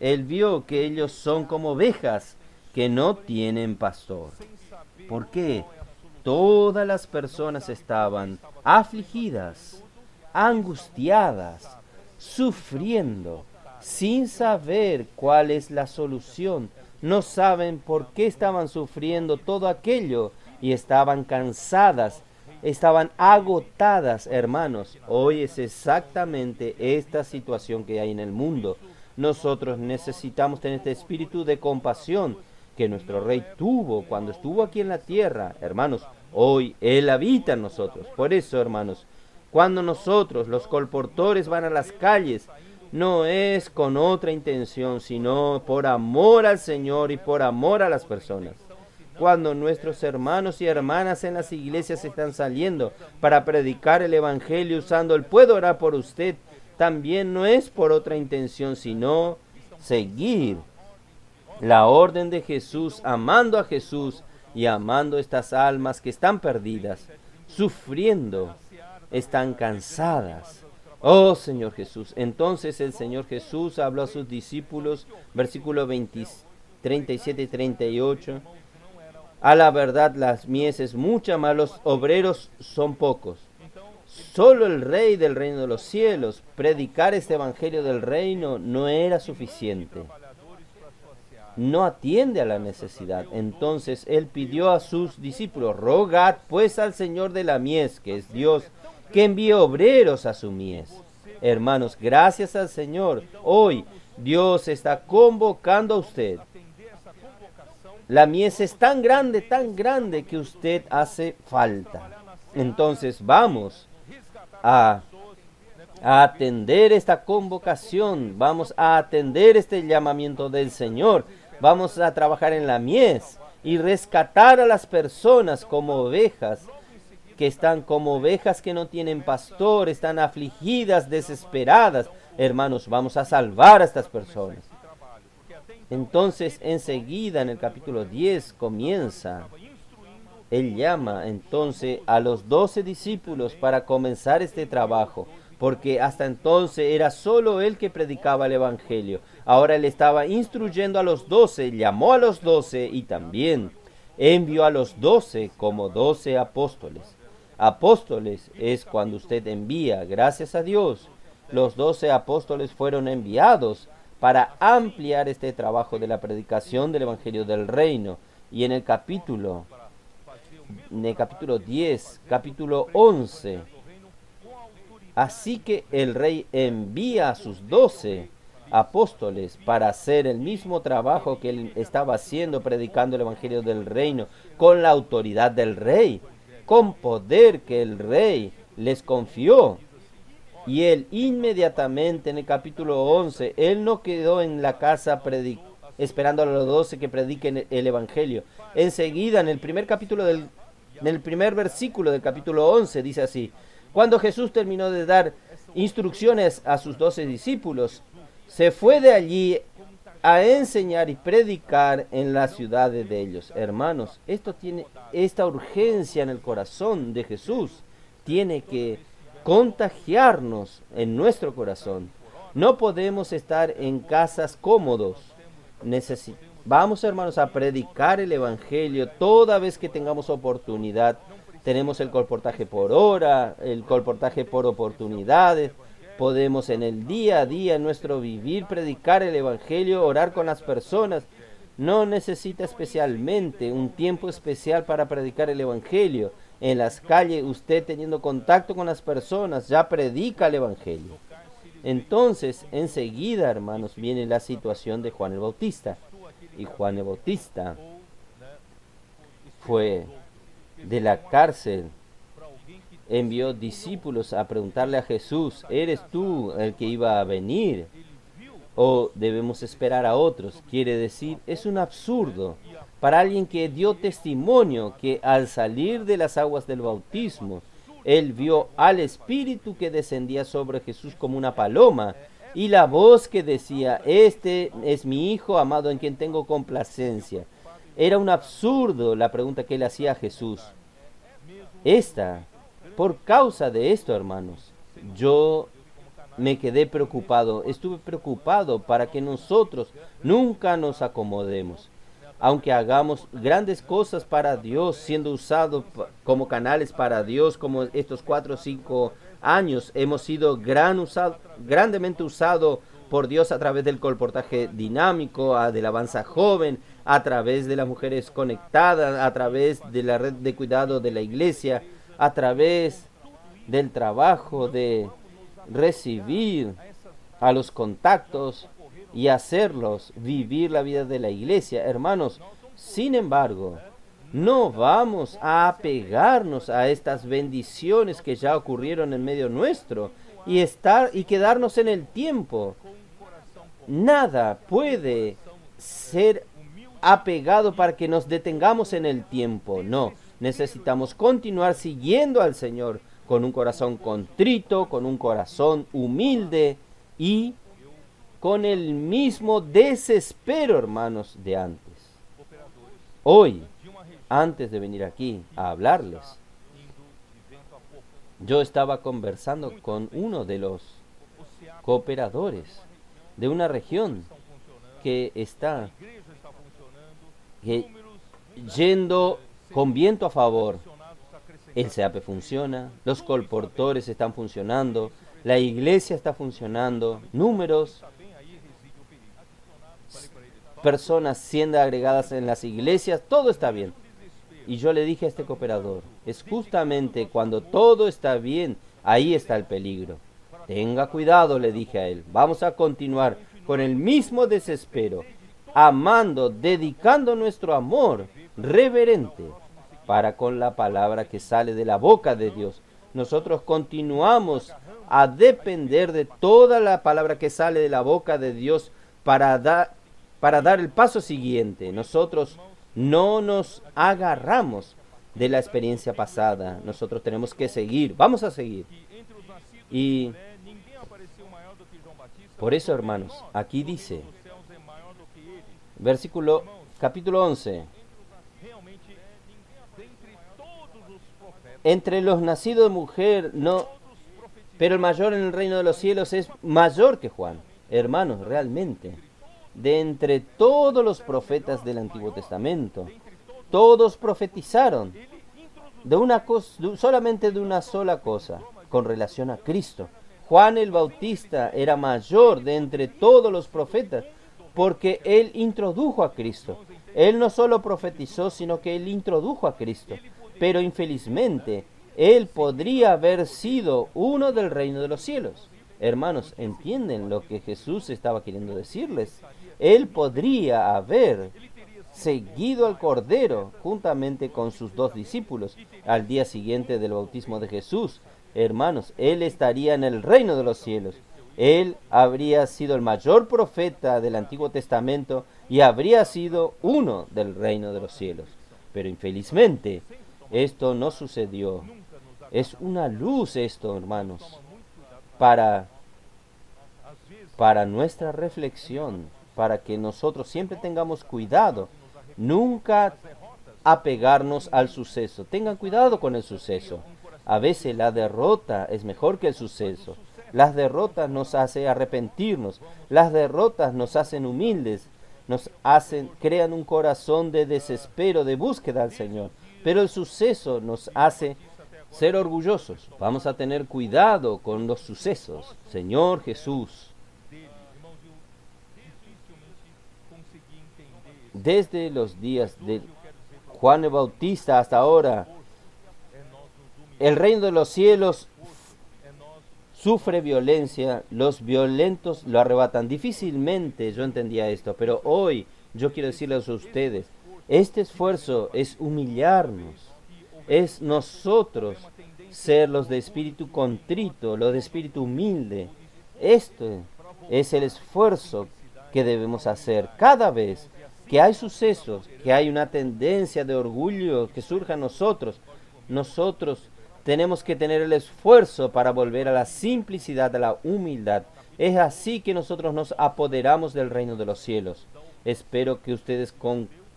él vio que ellos son como ovejas que no tienen pastor. ¿Por qué? Todas las personas estaban afligidas, angustiadas, sufriendo sin saber cuál es la solución. No saben por qué estaban sufriendo todo aquello y estaban cansadas, estaban agotadas, hermanos. Hoy es exactamente esta situación que hay en el mundo. Nosotros necesitamos tener este espíritu de compasión que nuestro rey tuvo cuando estuvo aquí en la tierra. Hermanos, hoy Él habita en nosotros. Por eso, hermanos, cuando nosotros, los colportores, van a las calles, no es con otra intención, sino por amor al Señor y por amor a las personas. Cuando nuestros hermanos y hermanas en las iglesias están saliendo para predicar el Evangelio usando el puedo orar por usted, también no es por otra intención, sino seguir la orden de Jesús, amando a Jesús y amando estas almas que están perdidas, sufriendo están cansadas. Oh Señor Jesús. Entonces el Señor Jesús habló a sus discípulos, versículo 37 y 38. A la verdad las mieses muchas, mas los obreros son pocos. Solo el rey del reino de los cielos, predicar este evangelio del reino no era suficiente. No atiende a la necesidad. Entonces él pidió a sus discípulos, rogad pues al Señor de la mies, que es Dios, que envíe obreros a su mies. Hermanos, gracias al Señor, hoy Dios está convocando a usted La mies es tan grande, tan grande que usted hace falta. Entonces vamos a, a atender esta convocación, vamos a atender este llamamiento del Señor, vamos a trabajar en la mies y rescatar a las personas como ovejas que están como ovejas que no tienen pastor, están afligidas, desesperadas. Hermanos, vamos a salvar a estas personas. Entonces, enseguida en el capítulo 10 comienza, él llama entonces a los doce discípulos para comenzar este trabajo, porque hasta entonces era solo él que predicaba el Evangelio. Ahora él estaba instruyendo a los doce, llamó a los doce y también envió a los doce como doce apóstoles. Apóstoles es cuando usted envía, gracias a Dios, los doce apóstoles fueron enviados para ampliar este trabajo de la predicación del Evangelio del Reino. Y en el capítulo, en el capítulo 10, capítulo 11, así que el rey envía a sus doce apóstoles para hacer el mismo trabajo que él estaba haciendo predicando el Evangelio del Reino con la autoridad del rey con poder que el rey les confió. Y él inmediatamente en el capítulo 11, él no quedó en la casa esperando a los doce que prediquen el Evangelio. Enseguida, en el primer capítulo del en el primer versículo del capítulo 11, dice así, cuando Jesús terminó de dar instrucciones a sus doce discípulos, se fue de allí a enseñar y predicar en las ciudades de ellos. Hermanos, esto tiene esta urgencia en el corazón de Jesús. Tiene que contagiarnos en nuestro corazón. No podemos estar en casas cómodos. Vamos, hermanos, a predicar el Evangelio toda vez que tengamos oportunidad. Tenemos el colportaje por hora, el colportaje por oportunidades Podemos en el día a día, en nuestro vivir, predicar el Evangelio, orar con las personas. No necesita especialmente un tiempo especial para predicar el Evangelio. En las calles, usted teniendo contacto con las personas, ya predica el Evangelio. Entonces, enseguida, hermanos, viene la situación de Juan el Bautista. Y Juan el Bautista fue de la cárcel envió discípulos a preguntarle a Jesús, ¿eres tú el que iba a venir? ¿O debemos esperar a otros? Quiere decir, es un absurdo para alguien que dio testimonio que al salir de las aguas del bautismo, él vio al Espíritu que descendía sobre Jesús como una paloma y la voz que decía, este es mi Hijo amado en quien tengo complacencia. Era un absurdo la pregunta que él hacía a Jesús. Esta por causa de esto, hermanos, yo me quedé preocupado, estuve preocupado para que nosotros nunca nos acomodemos. Aunque hagamos grandes cosas para Dios, siendo usados como canales para Dios, como estos cuatro o cinco años, hemos sido gran usado, grandemente usados por Dios a través del colportaje dinámico, a, del avanza joven, a través de las mujeres conectadas, a través de la red de cuidado de la iglesia, a través del trabajo de recibir a los contactos y hacerlos vivir la vida de la iglesia. Hermanos, sin embargo, no vamos a apegarnos a estas bendiciones que ya ocurrieron en medio nuestro y estar y quedarnos en el tiempo. Nada puede ser apegado para que nos detengamos en el tiempo. No, necesitamos continuar siguiendo al Señor con un corazón contrito, con un corazón humilde y con el mismo desespero, hermanos, de antes. Hoy, antes de venir aquí a hablarles, yo estaba conversando con uno de los cooperadores de una región que está yendo con viento a favor. El SEAPE funciona, los colportores están funcionando, la iglesia está funcionando, números, personas siendo agregadas en las iglesias, todo está bien. Y yo le dije a este cooperador, es justamente cuando todo está bien, ahí está el peligro. Tenga cuidado, le dije a él, vamos a continuar con el mismo desespero amando, dedicando nuestro amor reverente para con la palabra que sale de la boca de Dios. Nosotros continuamos a depender de toda la palabra que sale de la boca de Dios para, dar el paso siguiente. Nosotros no nos agarramos de la experiencia pasada. Nosotros tenemos que seguir, vamos a seguir. Y por eso, hermanos, aquí dice, versículo capítulo 11. Entre los nacidos de mujer, no, pero el mayor en el reino de los cielos es mayor que Juan. Hermanos, realmente, de entre todos los profetas del Antiguo Testamento, todos profetizaron de una cosa, solamente de una sola cosa, con relación a Cristo. Juan el Bautista era mayor de entre todos los profetas porque él introdujo a Cristo. Él no solo profetizó, sino que él introdujo a Cristo. Pero infelizmente, él podría haber sido uno del reino de los cielos. Hermanos, ¿entienden lo que Jesús estaba queriendo decirles? Él podría haber seguido al Cordero juntamente con sus dos discípulos al día siguiente del bautismo de Jesús. Hermanos, él estaría en el reino de los cielos. Él habría sido el mayor profeta del Antiguo Testamento y habría sido uno del reino de los cielos. Pero infelizmente esto no sucedió. Es una luz esto, hermanos, para, para nuestra reflexión, para que nosotros siempre tengamos cuidado, nunca apegarnos al suceso. Tengan cuidado con el suceso. A veces la derrota es mejor que el suceso. Las derrotas nos hacen arrepentirnos, las derrotas nos hacen humildes, nos hacen, crean un corazón de desespero, de búsqueda al Señor. Pero el suceso nos hace ser orgullosos. Vamos a tener cuidado con los sucesos. Señor Jesús. Desde los días de Juan el Bautista hasta ahora, el reino de los cielos sufre violencia, los violentos lo arrebatan. Difícilmente yo entendía esto, pero hoy yo quiero decirles a ustedes, este esfuerzo es humillarnos, es nosotros ser los de espíritu contrito, los de espíritu humilde. Esto es el esfuerzo que debemos hacer cada vez que hay sucesos, que hay una tendencia de orgullo que surja en nosotros. Nosotros tenemos que tener el esfuerzo para volver a la simplicidad, a la humildad. Es así que nosotros nos apoderamos del reino de los cielos. Espero que ustedes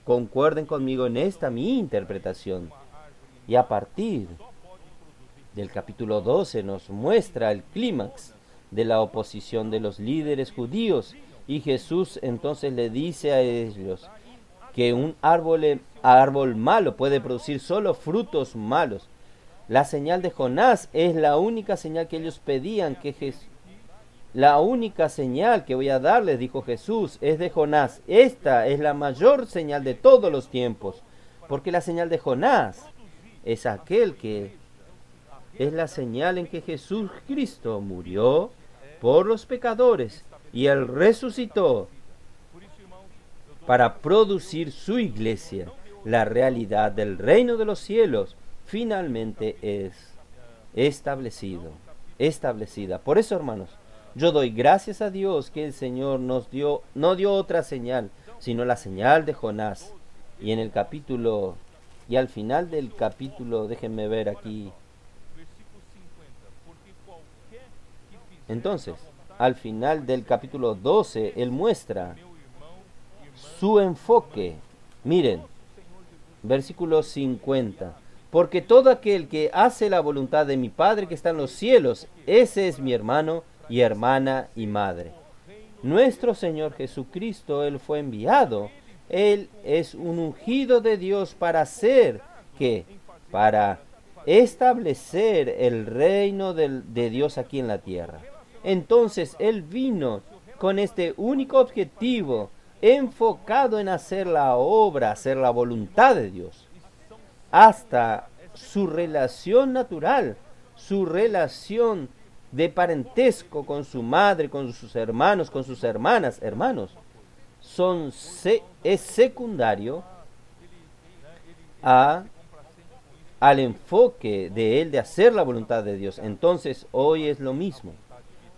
concuerden conmigo en esta mi interpretación. Y a partir del capítulo 12 nos muestra el clímax de la oposición de los líderes judíos y Jesús entonces le dice a ellos que un árbol, árbol malo puede producir solo frutos malos la señal de Jonás es la única señal que ellos pedían que Jesús la única señal que voy a darles, dijo Jesús, es de Jonás. Esta es la mayor señal de todos los tiempos, porque la señal de Jonás es aquel que es la señal en que Jesús Cristo murió por los pecadores y él resucitó para producir su iglesia, la realidad del reino de los cielos finalmente es establecido, establecida. Por eso, hermanos, yo doy gracias a Dios que el Señor nos dio, no dio otra señal, sino la señal de Jonás. Y en el capítulo, y al final del capítulo, déjenme ver aquí. Entonces, al final del capítulo 12, Él muestra su enfoque. Miren, versículo 50 porque todo aquel que hace la voluntad de mi Padre que está en los cielos, ese es mi hermano y hermana y madre. Nuestro Señor Jesucristo, Él fue enviado. Él es un ungido de Dios para hacer que, para establecer el reino de Dios aquí en la tierra. Entonces Él vino con este único objetivo, enfocado en hacer la obra, hacer la voluntad de Dios hasta su relación natural, su relación de parentesco con su madre, con sus hermanos, con sus hermanas, hermanos. son es secundario a, al enfoque de él de hacer la voluntad de Dios. Entonces hoy es lo mismo.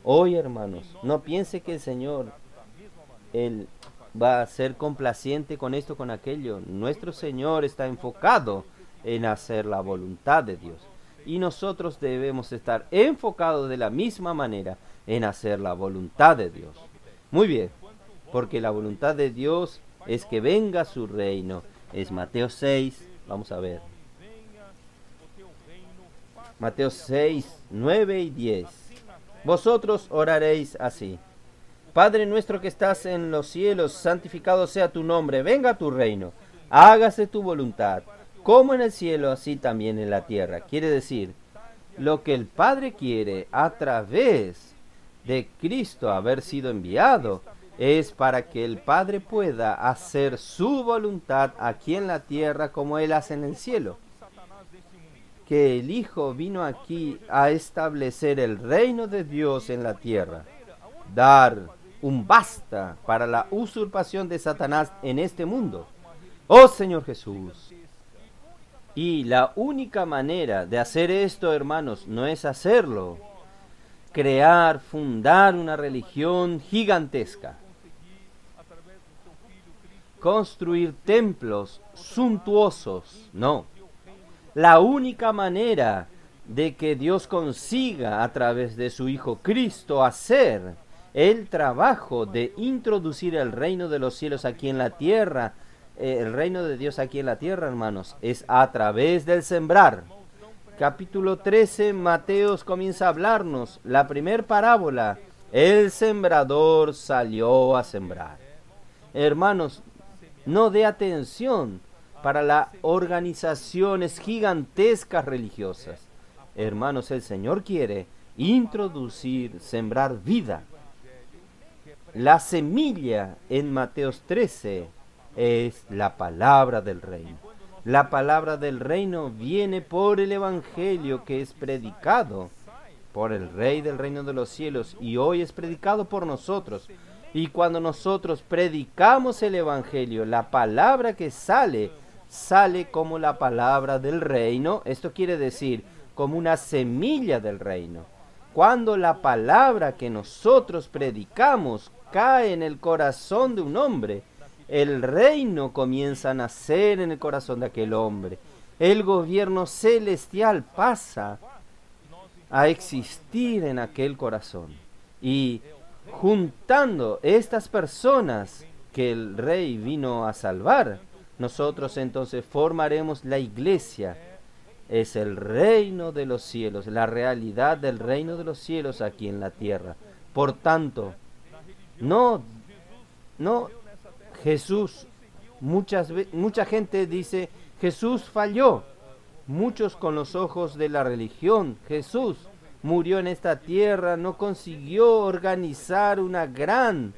Hoy, hermanos, no piense que el Señor, Él va a ser complaciente con esto, con aquello. Nuestro Señor está enfocado en hacer la voluntad de Dios. Y nosotros debemos estar enfocados de la misma manera en hacer la voluntad de Dios. Muy bien, porque la voluntad de Dios es que venga su reino. Es Mateo 6, vamos a ver. Mateo 6, 9 y 10. Vosotros oraréis así. Padre nuestro que estás en los cielos, santificado sea tu nombre, venga tu reino, hágase tu voluntad, como en el cielo, así también en la tierra. Quiere decir, lo que el Padre quiere a través de Cristo haber sido enviado, es para que el Padre pueda hacer su voluntad aquí en la tierra como Él hace en el cielo que el Hijo vino aquí a establecer el reino de Dios en la tierra, dar un basta para la usurpación de Satanás en este mundo. Oh Señor Jesús. Y la única manera de hacer esto, hermanos, no es hacerlo. Crear, fundar una religión gigantesca. Construir templos suntuosos. No la única manera de que Dios consiga a través de su Hijo Cristo hacer el trabajo de introducir el reino de los cielos aquí en la tierra, eh, el reino de Dios aquí en la tierra, hermanos, es a través del sembrar. Capítulo 13, Mateos comienza a hablarnos la primer parábola. El sembrador salió a sembrar. Hermanos, no dé atención para las organizaciones gigantescas religiosas. Hermanos, el Señor quiere introducir, sembrar vida. La semilla en Mateos 13 es la palabra del reino. La palabra del reino viene por el Evangelio que es predicado por el Rey del reino de los cielos y hoy es predicado por nosotros. Y cuando nosotros predicamos el Evangelio, la palabra que sale sale como la palabra del reino. Esto quiere decir como una semilla del reino. Cuando la palabra que nosotros predicamos cae en el corazón de un hombre, el reino comienza a nacer en el corazón de aquel hombre. El gobierno celestial pasa a existir en aquel corazón. Y juntando estas personas que el rey vino a salvar, nosotros entonces formaremos la iglesia. Es el reino de los cielos, la realidad del reino de los cielos aquí en la tierra. Por tanto, no, no, Jesús, muchas, mucha gente dice, Jesús falló. Muchos con los ojos de la religión, Jesús murió en esta tierra, no consiguió organizar una gran,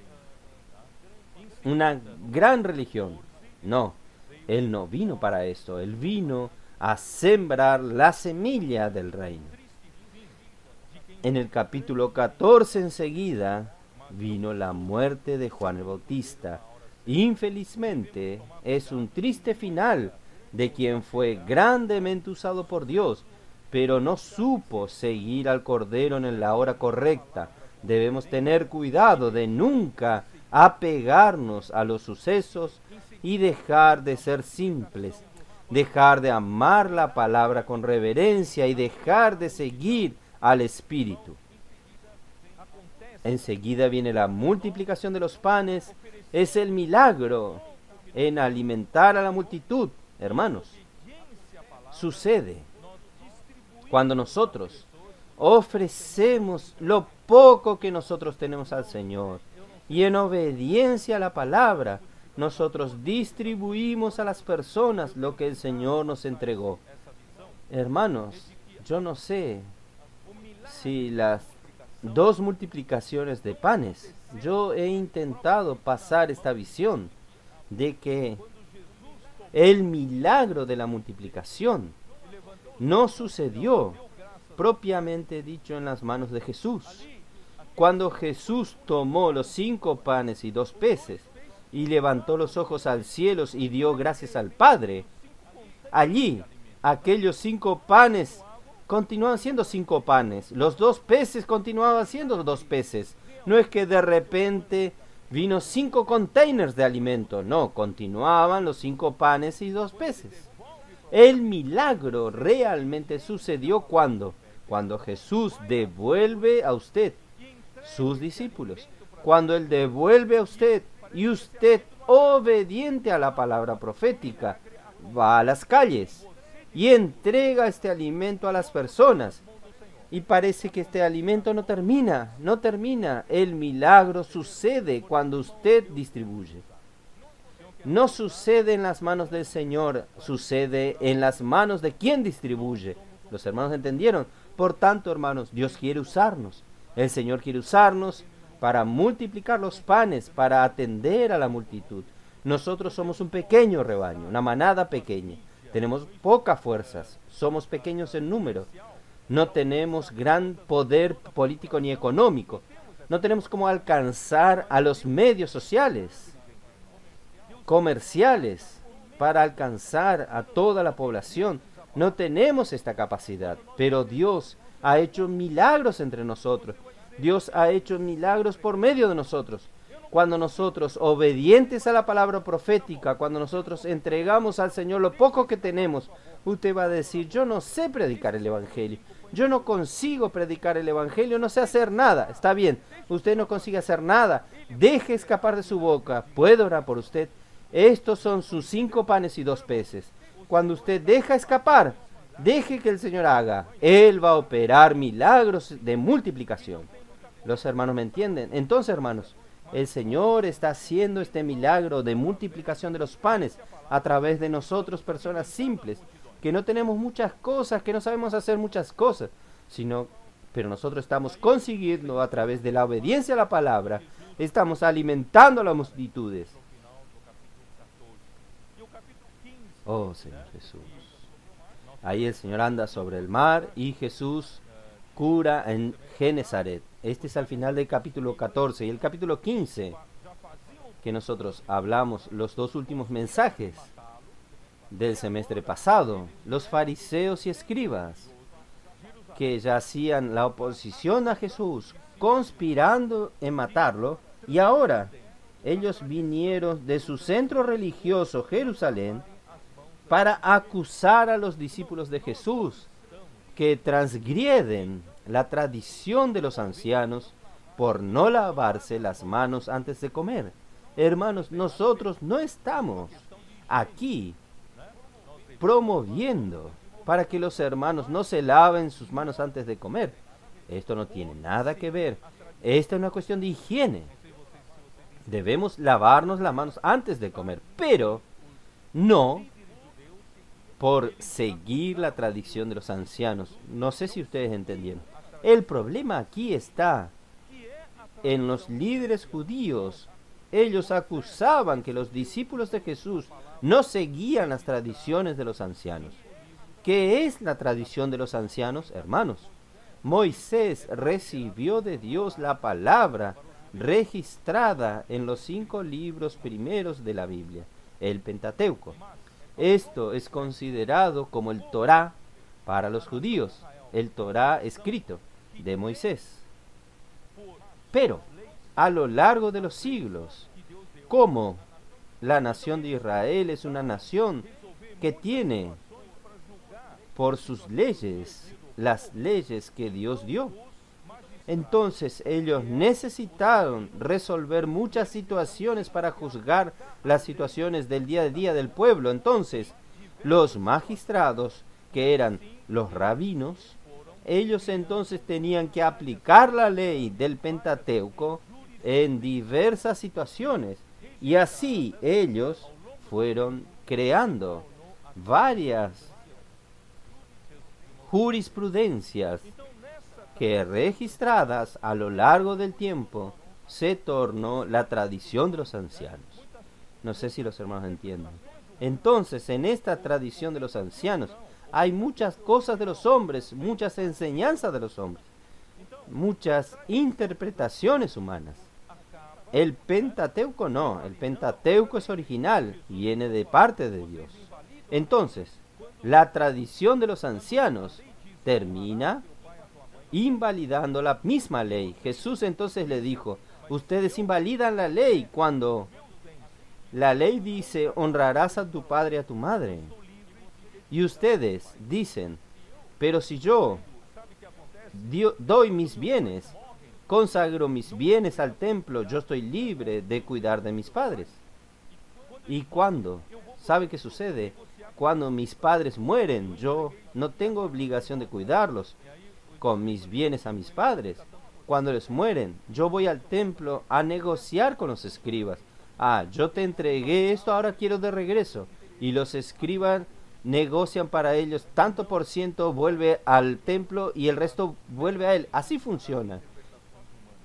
una gran religión. No, él no vino para esto, Él vino a sembrar la semilla del reino. En el capítulo 14 enseguida vino la muerte de Juan el Bautista. Infelizmente es un triste final de quien fue grandemente usado por Dios, pero no supo seguir al Cordero en la hora correcta. Debemos tener cuidado de nunca apegarnos a los sucesos y dejar de ser simples, dejar de amar la palabra con reverencia y dejar de seguir al Espíritu. Enseguida viene la multiplicación de los panes, es el milagro en alimentar a la multitud, hermanos. Sucede cuando nosotros ofrecemos lo poco que nosotros tenemos al Señor y en obediencia a la palabra, nosotros distribuimos a las personas lo que el Señor nos entregó. Hermanos, yo no sé si las dos multiplicaciones de panes, yo he intentado pasar esta visión de que el milagro de la multiplicación no sucedió propiamente dicho en las manos de Jesús. Cuando Jesús tomó los cinco panes y dos peces, y levantó los ojos al cielo y dio gracias al Padre. Allí, aquellos cinco panes continuaban siendo cinco panes, los dos peces continuaban siendo dos peces. No es que de repente vino cinco containers de alimento, no, continuaban los cinco panes y dos peces. El milagro realmente sucedió cuando, cuando Jesús devuelve a usted sus discípulos, cuando Él devuelve a usted y usted, obediente a la palabra profética, va a las calles y entrega este alimento a las personas. Y parece que este alimento no termina, no termina. El milagro sucede cuando usted distribuye. No sucede en las manos del Señor, sucede en las manos de quien distribuye. Los hermanos entendieron. Por tanto, hermanos, Dios quiere usarnos. El Señor quiere usarnos para multiplicar los panes, para atender a la multitud. Nosotros somos un pequeño rebaño, una manada pequeña. Tenemos pocas fuerzas, somos pequeños en número. No tenemos gran poder político ni económico. No tenemos cómo alcanzar a los medios sociales, comerciales, para alcanzar a toda la población. No tenemos esta capacidad, pero Dios ha hecho milagros entre nosotros. Dios ha hecho milagros por medio de nosotros. Cuando nosotros, obedientes a la palabra profética, cuando nosotros entregamos al Señor lo poco que tenemos, usted va a decir, yo no sé predicar el Evangelio, yo no consigo predicar el Evangelio, no sé hacer nada. Está bien, usted no consigue hacer nada, deje escapar de su boca, puedo orar por usted. Estos son sus cinco panes y dos peces. Cuando usted deja escapar, deje que el Señor haga. Él va a operar milagros de multiplicación. Los hermanos me entienden. Entonces, hermanos, el Señor está haciendo este milagro de multiplicación de los panes a través de nosotros, personas simples, que no tenemos muchas cosas, que no sabemos hacer muchas cosas, sino, pero nosotros estamos consiguiendo a través de la obediencia a la palabra, estamos alimentando a las multitudes. Oh Señor Jesús. Ahí el Señor anda sobre el mar y Jesús cura en Genezaret. Este es al final del capítulo 14 y el capítulo 15 que nosotros hablamos, los dos últimos mensajes del semestre pasado, los fariseos y escribas que ya hacían la oposición a Jesús, conspirando en matarlo, y ahora ellos vinieron de su centro religioso, Jerusalén, para acusar a los discípulos de Jesús que transgrieden la tradición de los ancianos por no lavarse las manos antes de comer. Hermanos, nosotros no estamos aquí promoviendo para que los hermanos no se laven sus manos antes de comer. Esto no tiene nada que ver. Esta es una cuestión de higiene. Debemos lavarnos las manos antes de comer, pero no por seguir la tradición de los ancianos. No sé si ustedes entendieron. El problema aquí está en los líderes judíos. Ellos acusaban que los discípulos de Jesús no seguían las tradiciones de los ancianos. ¿Qué es la tradición de los ancianos, hermanos? Moisés recibió de Dios la palabra registrada en los cinco libros primeros de la Biblia, el Pentateuco. Esto es considerado como el Torá para los judíos, el Torá escrito de Moisés. Pero a lo largo de los siglos, como la nación de Israel es una nación que tiene por sus leyes las leyes que Dios dio, entonces ellos necesitaron resolver muchas situaciones para juzgar las situaciones del día a día del pueblo. Entonces los magistrados, que eran los rabinos, ellos entonces tenían que aplicar la ley del Pentateuco en diversas situaciones. Y así ellos fueron creando varias jurisprudencias que registradas a lo largo del tiempo se tornó la tradición de los ancianos. No sé si los hermanos entienden. Entonces, en esta tradición de los ancianos hay muchas cosas de los hombres, muchas enseñanzas de los hombres, muchas interpretaciones humanas. El Pentateuco no, el Pentateuco es original, viene de parte de Dios. Entonces, la tradición de los ancianos termina invalidando la misma ley. Jesús entonces le dijo, ustedes invalidan la ley cuando la ley dice, honrarás a tu padre y a tu madre. Y ustedes dicen, pero si yo doy mis bienes, consagro mis bienes al templo, yo estoy libre de cuidar de mis padres. ¿Y cuando? ¿Sabe qué sucede? Cuando mis padres mueren, yo no tengo obligación de cuidarlos con mis bienes a mis padres. Cuando les mueren, yo voy al templo a negociar con los escribas. Ah, yo te entregué esto, ahora quiero de regreso. Y los escribas negocian para ellos, tanto por ciento vuelve al templo y el resto vuelve a él. Así funciona.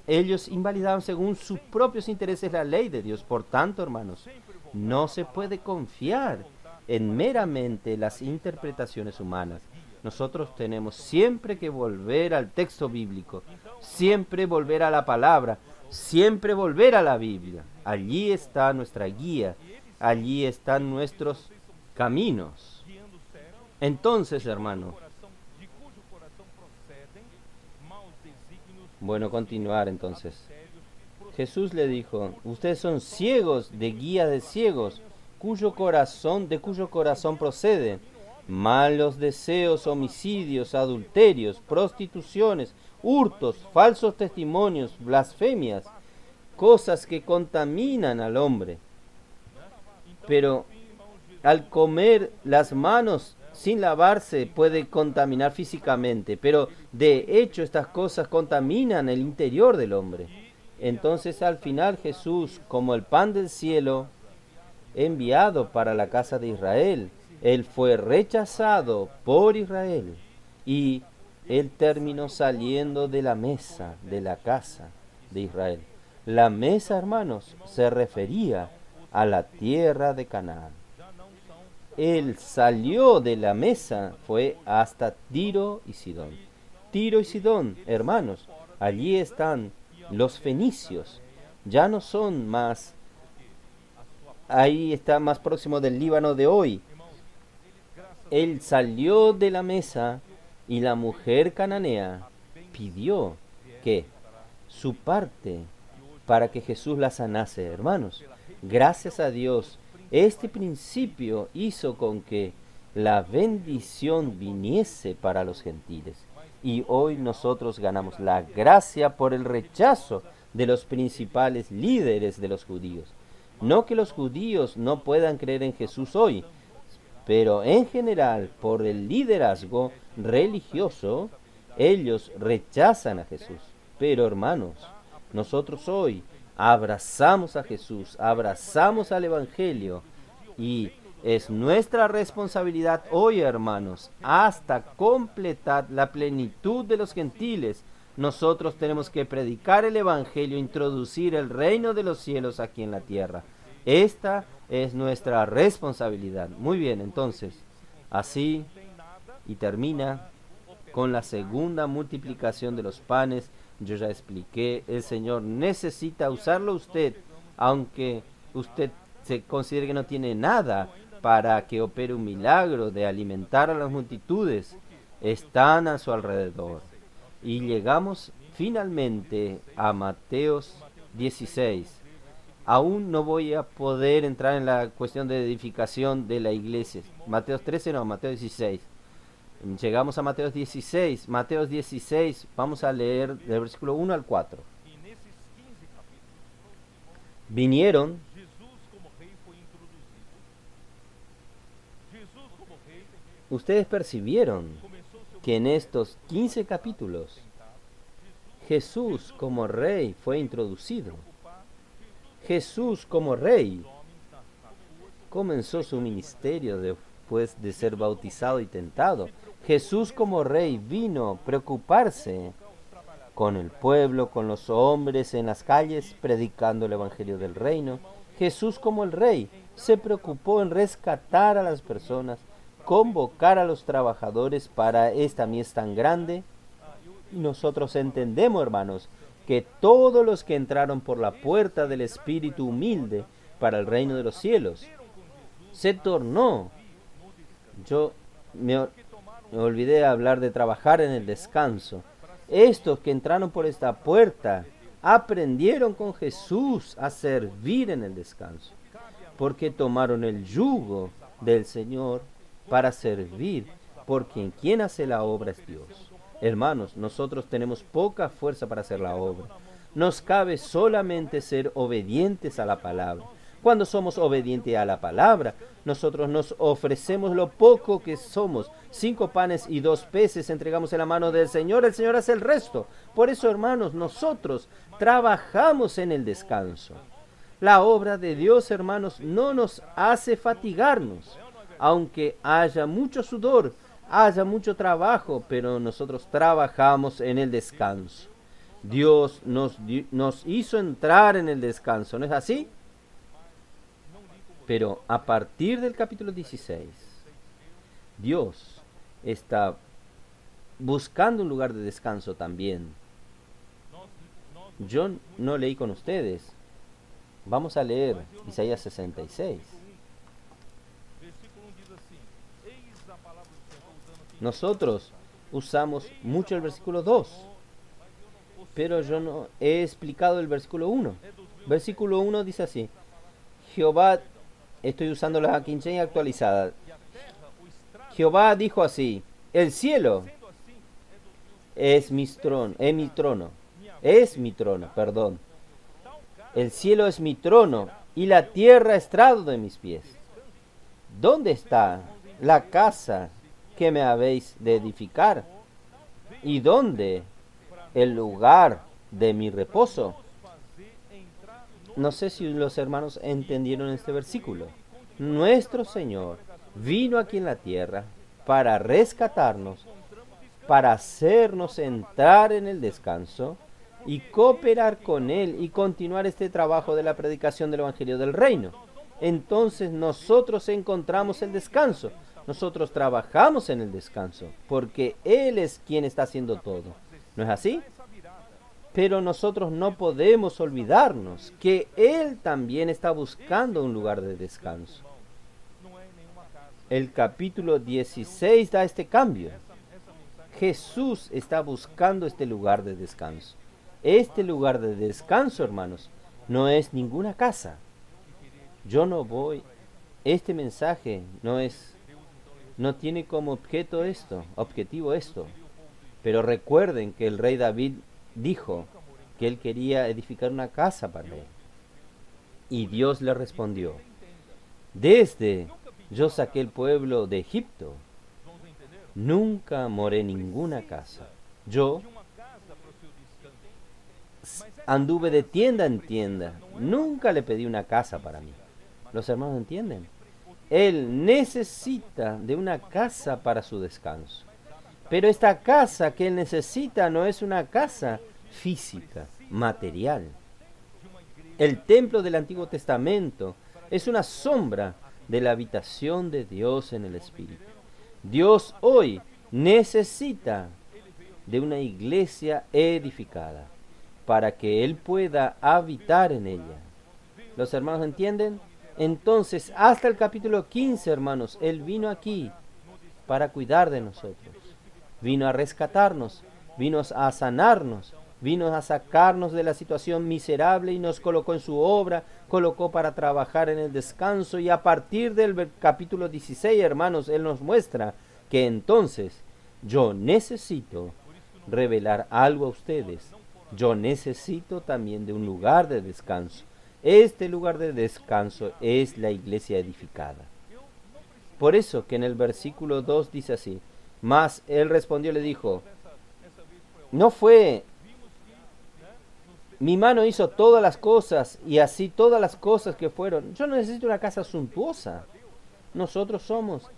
Ellos invalidaban según sus propios intereses la ley de Dios. Por tanto, hermanos, no se puede confiar en meramente las interpretaciones humanas. Nosotros tenemos siempre que volver al texto bíblico, siempre volver a la palabra, siempre volver a la Biblia. Allí está nuestra guía, allí están nuestros caminos. Entonces, hermano, bueno, continuar entonces. Jesús le dijo, ustedes son ciegos de guía de ciegos, cuyo corazón, de cuyo corazón proceden malos deseos, homicidios, adulterios, prostituciones, hurtos, falsos testimonios, blasfemias, cosas que contaminan al hombre. Pero al comer las manos sin lavarse puede contaminar físicamente, pero de hecho estas cosas contaminan el interior del hombre. Entonces al final Jesús, como el pan del cielo, enviado para la casa de Israel, él fue rechazado por Israel y él terminó saliendo de la mesa de la casa de Israel. La mesa, hermanos, se refería a la tierra de Canaán él salió de la mesa, fue hasta Tiro y Sidón. Tiro y Sidón, hermanos, allí están los fenicios. Ya no son más, ahí está más próximo del Líbano de hoy. Él salió de la mesa y la mujer cananea pidió que su parte para que Jesús la sanase, hermanos. Gracias a Dios este principio hizo con que la bendición viniese para los gentiles. Y hoy nosotros ganamos la gracia por el rechazo de los principales líderes de los judíos. No que los judíos no puedan creer en Jesús hoy, pero en general por el liderazgo religioso, ellos rechazan a Jesús. Pero hermanos, nosotros hoy abrazamos a Jesús, abrazamos al Evangelio y es nuestra responsabilidad hoy, hermanos, hasta completar la plenitud de los gentiles. Nosotros tenemos que predicar el Evangelio, introducir el reino de los cielos aquí en la tierra. Esta es nuestra responsabilidad. Muy bien, entonces, así y termina con la segunda multiplicación de los panes yo ya expliqué, el Señor necesita usarlo usted, aunque usted se considere que no tiene nada para que opere un milagro de alimentar a las multitudes, están a su alrededor. Y llegamos finalmente a Mateos 16. Aún no voy a poder entrar en la cuestión de edificación de la iglesia. Mateos 13 no, Mateo 16. Llegamos a Mateo 16. Mateo 16, vamos a leer del versículo 1 al 4. Vinieron Ustedes percibieron que en estos 15 capítulos Jesús como rey fue introducido. Jesús como rey comenzó su ministerio después de ser bautizado y tentado. Jesús como rey vino a preocuparse con el pueblo, con los hombres en las calles, predicando el Evangelio del Reino. Jesús como el rey se preocupó en rescatar a las personas, convocar a los trabajadores para esta mies tan grande. Y nosotros entendemos, hermanos, que todos los que entraron por la puerta del espíritu humilde para el reino de los cielos, se tornó. Yo me, olvidé hablar de trabajar en el descanso. Estos que entraron por esta puerta aprendieron con Jesús a servir en el descanso, porque tomaron el yugo del Señor para servir, porque quien hace la obra es Dios. Hermanos, nosotros tenemos poca fuerza para hacer la obra. Nos cabe solamente ser obedientes a la palabra. Cuando somos obedientes a la palabra, nosotros nos ofrecemos lo poco que somos. Cinco panes y dos peces entregamos en la mano del Señor, el Señor hace el resto. Por eso, hermanos, nosotros trabajamos en el descanso. La obra de Dios, hermanos, no nos hace fatigarnos, aunque haya mucho sudor, haya mucho trabajo, pero nosotros trabajamos en el descanso. Dios nos, nos hizo entrar en el descanso, ¿no es así? Pero a partir del capítulo 16, Dios está buscando un lugar de descanso también. Yo no leí con ustedes. Vamos a leer Isaías 66. Nosotros usamos mucho el versículo 2, pero yo no he explicado el versículo 1. Versículo 1 dice así, Jehová estoy usando la quinceña actualizada. Jehová dijo así, el cielo es mi trono, es mi trono, es mi trono, perdón. El cielo es mi trono y la tierra estrado de mis pies. ¿Dónde está la casa que me habéis de edificar? ¿Y dónde el lugar de mi reposo? No sé si los hermanos entendieron este versículo. Nuestro Señor vino aquí en la tierra para rescatarnos, para hacernos entrar en el descanso y cooperar con Él y continuar este trabajo de la predicación del Evangelio del Reino. Entonces nosotros encontramos el descanso, nosotros trabajamos en el descanso, porque Él es quien está haciendo todo. ¿No es así? Pero nosotros no podemos olvidarnos que Él también está buscando un lugar de descanso. El capítulo 16 da este cambio. Jesús está buscando este lugar de descanso. Este lugar de descanso, hermanos, no es ninguna casa. Yo no voy. Este mensaje no es no tiene como objeto esto, objetivo esto. Pero recuerden que el rey David dijo que él quería edificar una casa para él. Y Dios le respondió, desde yo saqué el pueblo de Egipto, nunca moré ninguna casa. Yo anduve de tienda en tienda, nunca le pedí una casa para mí. ¿Los hermanos entienden? Él necesita de una casa para su descanso. Pero esta casa que él necesita no es una casa física, material. El templo del Antiguo Testamento es una sombra de la habitación de Dios en el Espíritu. Dios hoy necesita de una iglesia edificada para que Él pueda habitar en ella. ¿Los hermanos entienden? Entonces, hasta el capítulo 15, hermanos, Él vino aquí para cuidar de nosotros. Vino a rescatarnos, vino a sanarnos, vino a sacarnos de la situación miserable y nos colocó en su obra, colocó para trabajar en el descanso y a partir del capítulo 16, hermanos, Él nos muestra que entonces yo necesito revelar algo a ustedes. Yo necesito también de un lugar de descanso. Este lugar de descanso es la iglesia edificada. Por eso que en el versículo 2 dice así, mas él respondió y le dijo, no fue, mi mano hizo todas las cosas y así todas las cosas que fueron. Yo no necesito una casa suntuosa. Nosotros somos.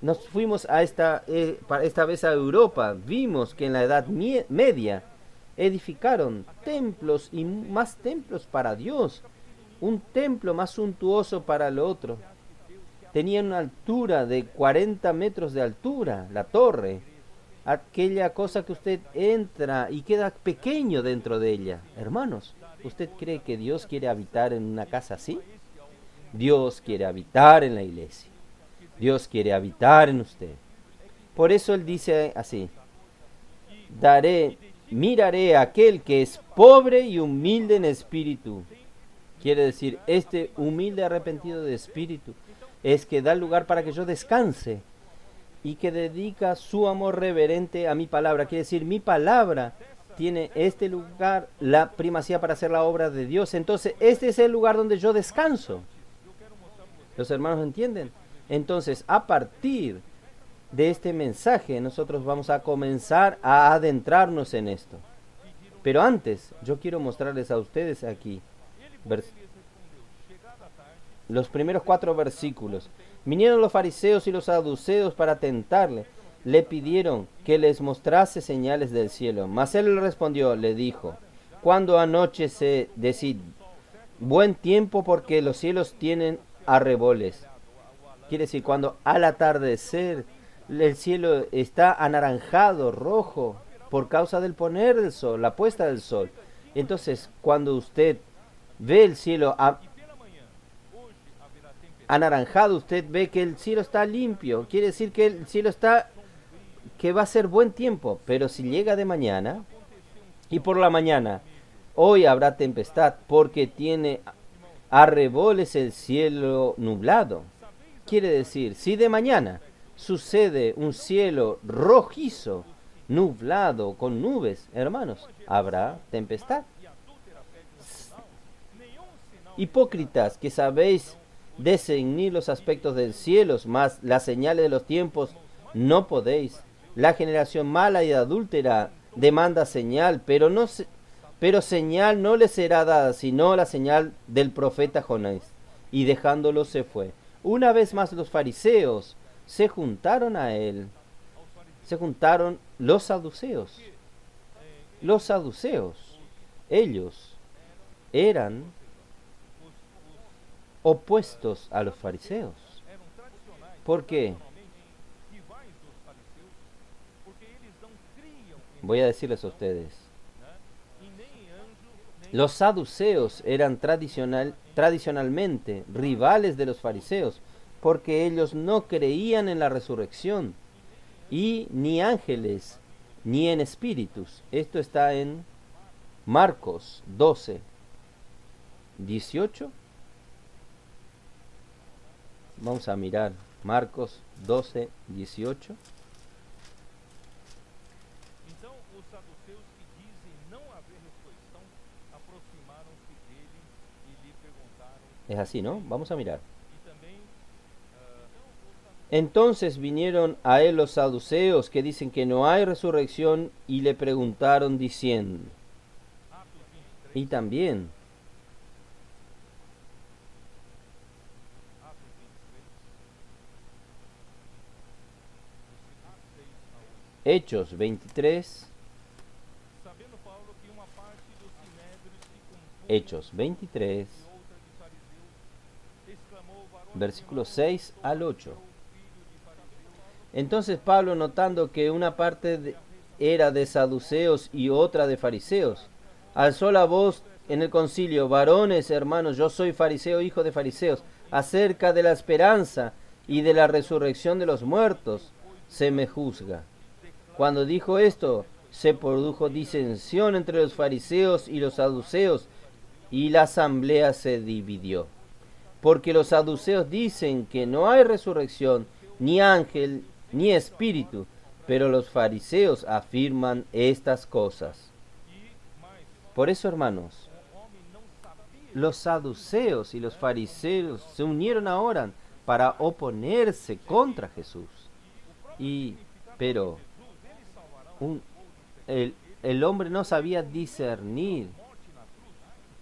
Nos fuimos a esta, eh, esta vez a Europa, vimos que en la Edad Media edificaron templos y más templos para Dios, un templo más suntuoso para el otro. Tenía una altura de 40 metros de altura, la torre, aquella cosa que usted entra y queda pequeño dentro de ella. Hermanos, ¿usted cree que Dios quiere habitar en una casa así? Dios quiere habitar en la iglesia. Dios quiere habitar en usted. Por eso Él dice así, daré, miraré a aquel que es pobre y humilde en espíritu. Quiere decir, este humilde arrepentido de espíritu es que da lugar para que yo descanse y que dedica su amor reverente a mi palabra. Quiere decir, mi palabra tiene este lugar, la primacía para hacer la obra de Dios. Entonces, este es el lugar donde yo descanso. ¿Los hermanos entienden? Entonces, a partir de este mensaje, nosotros vamos a comenzar a adentrarnos en esto. Pero antes, yo quiero mostrarles a ustedes aquí los primeros cuatro versículos. Vinieron los fariseos y los saduceos para tentarle. Le pidieron que les mostrase señales del cielo. Mas él le respondió, le dijo, cuando anochece, decid, buen tiempo porque los cielos tienen arreboles. Quiere decir, cuando al atardecer el cielo está anaranjado, rojo, por causa del poner del sol, la puesta del sol. Entonces, cuando usted ve el cielo anaranjado, usted ve que el cielo está limpio. Quiere decir que el cielo está, que va a ser buen tiempo. Pero si llega de mañana, y por la mañana, hoy habrá tempestad, porque tiene arreboles el cielo nublado. Quiere decir, si de mañana sucede un cielo rojizo, nublado, con nubes, hermanos, habrá tempestad. Hipócritas que sabéis discernir los aspectos del cielo, más las señales de los tiempos no podéis. La generación mala y adúltera demanda señal, pero no pero señal no le será dada, sino la señal del profeta Jonás. Y dejándolo se fue. Una vez más los fariseos se juntaron a él. Se juntaron los saduceos. Los saduceos, ellos eran opuestos a los fariseos. ¿Por qué? Voy a decirles a ustedes. Los saduceos eran tradicional, tradicionalmente rivales de los fariseos porque ellos no creían en la resurrección y ni ángeles ni en espíritus. Esto está en Marcos 12, 18 Vamos a mirar Marcos 12, 18. Es así, ¿no? Vamos a mirar. Entonces vinieron a él los saduceos que dicen que no hay resurrección y le preguntaron diciendo. Y también Hechos 23. Hechos 23. Versículos 6 al 8. Entonces Pablo, notando que una parte era de saduceos y otra de fariseos, alzó la voz en el concilio, varones, hermanos, yo soy fariseo, hijo de fariseos, acerca de la esperanza y de la resurrección de los muertos, se me juzga. Cuando dijo esto, se produjo disensión entre los fariseos y los saduceos, y la asamblea se dividió. Porque los saduceos dicen que no hay resurrección, ni ángel, ni espíritu, pero los fariseos afirman estas cosas. Por eso, hermanos, los saduceos y los fariseos se unieron ahora para oponerse contra Jesús. Y, pero el, hombre no sabía discernir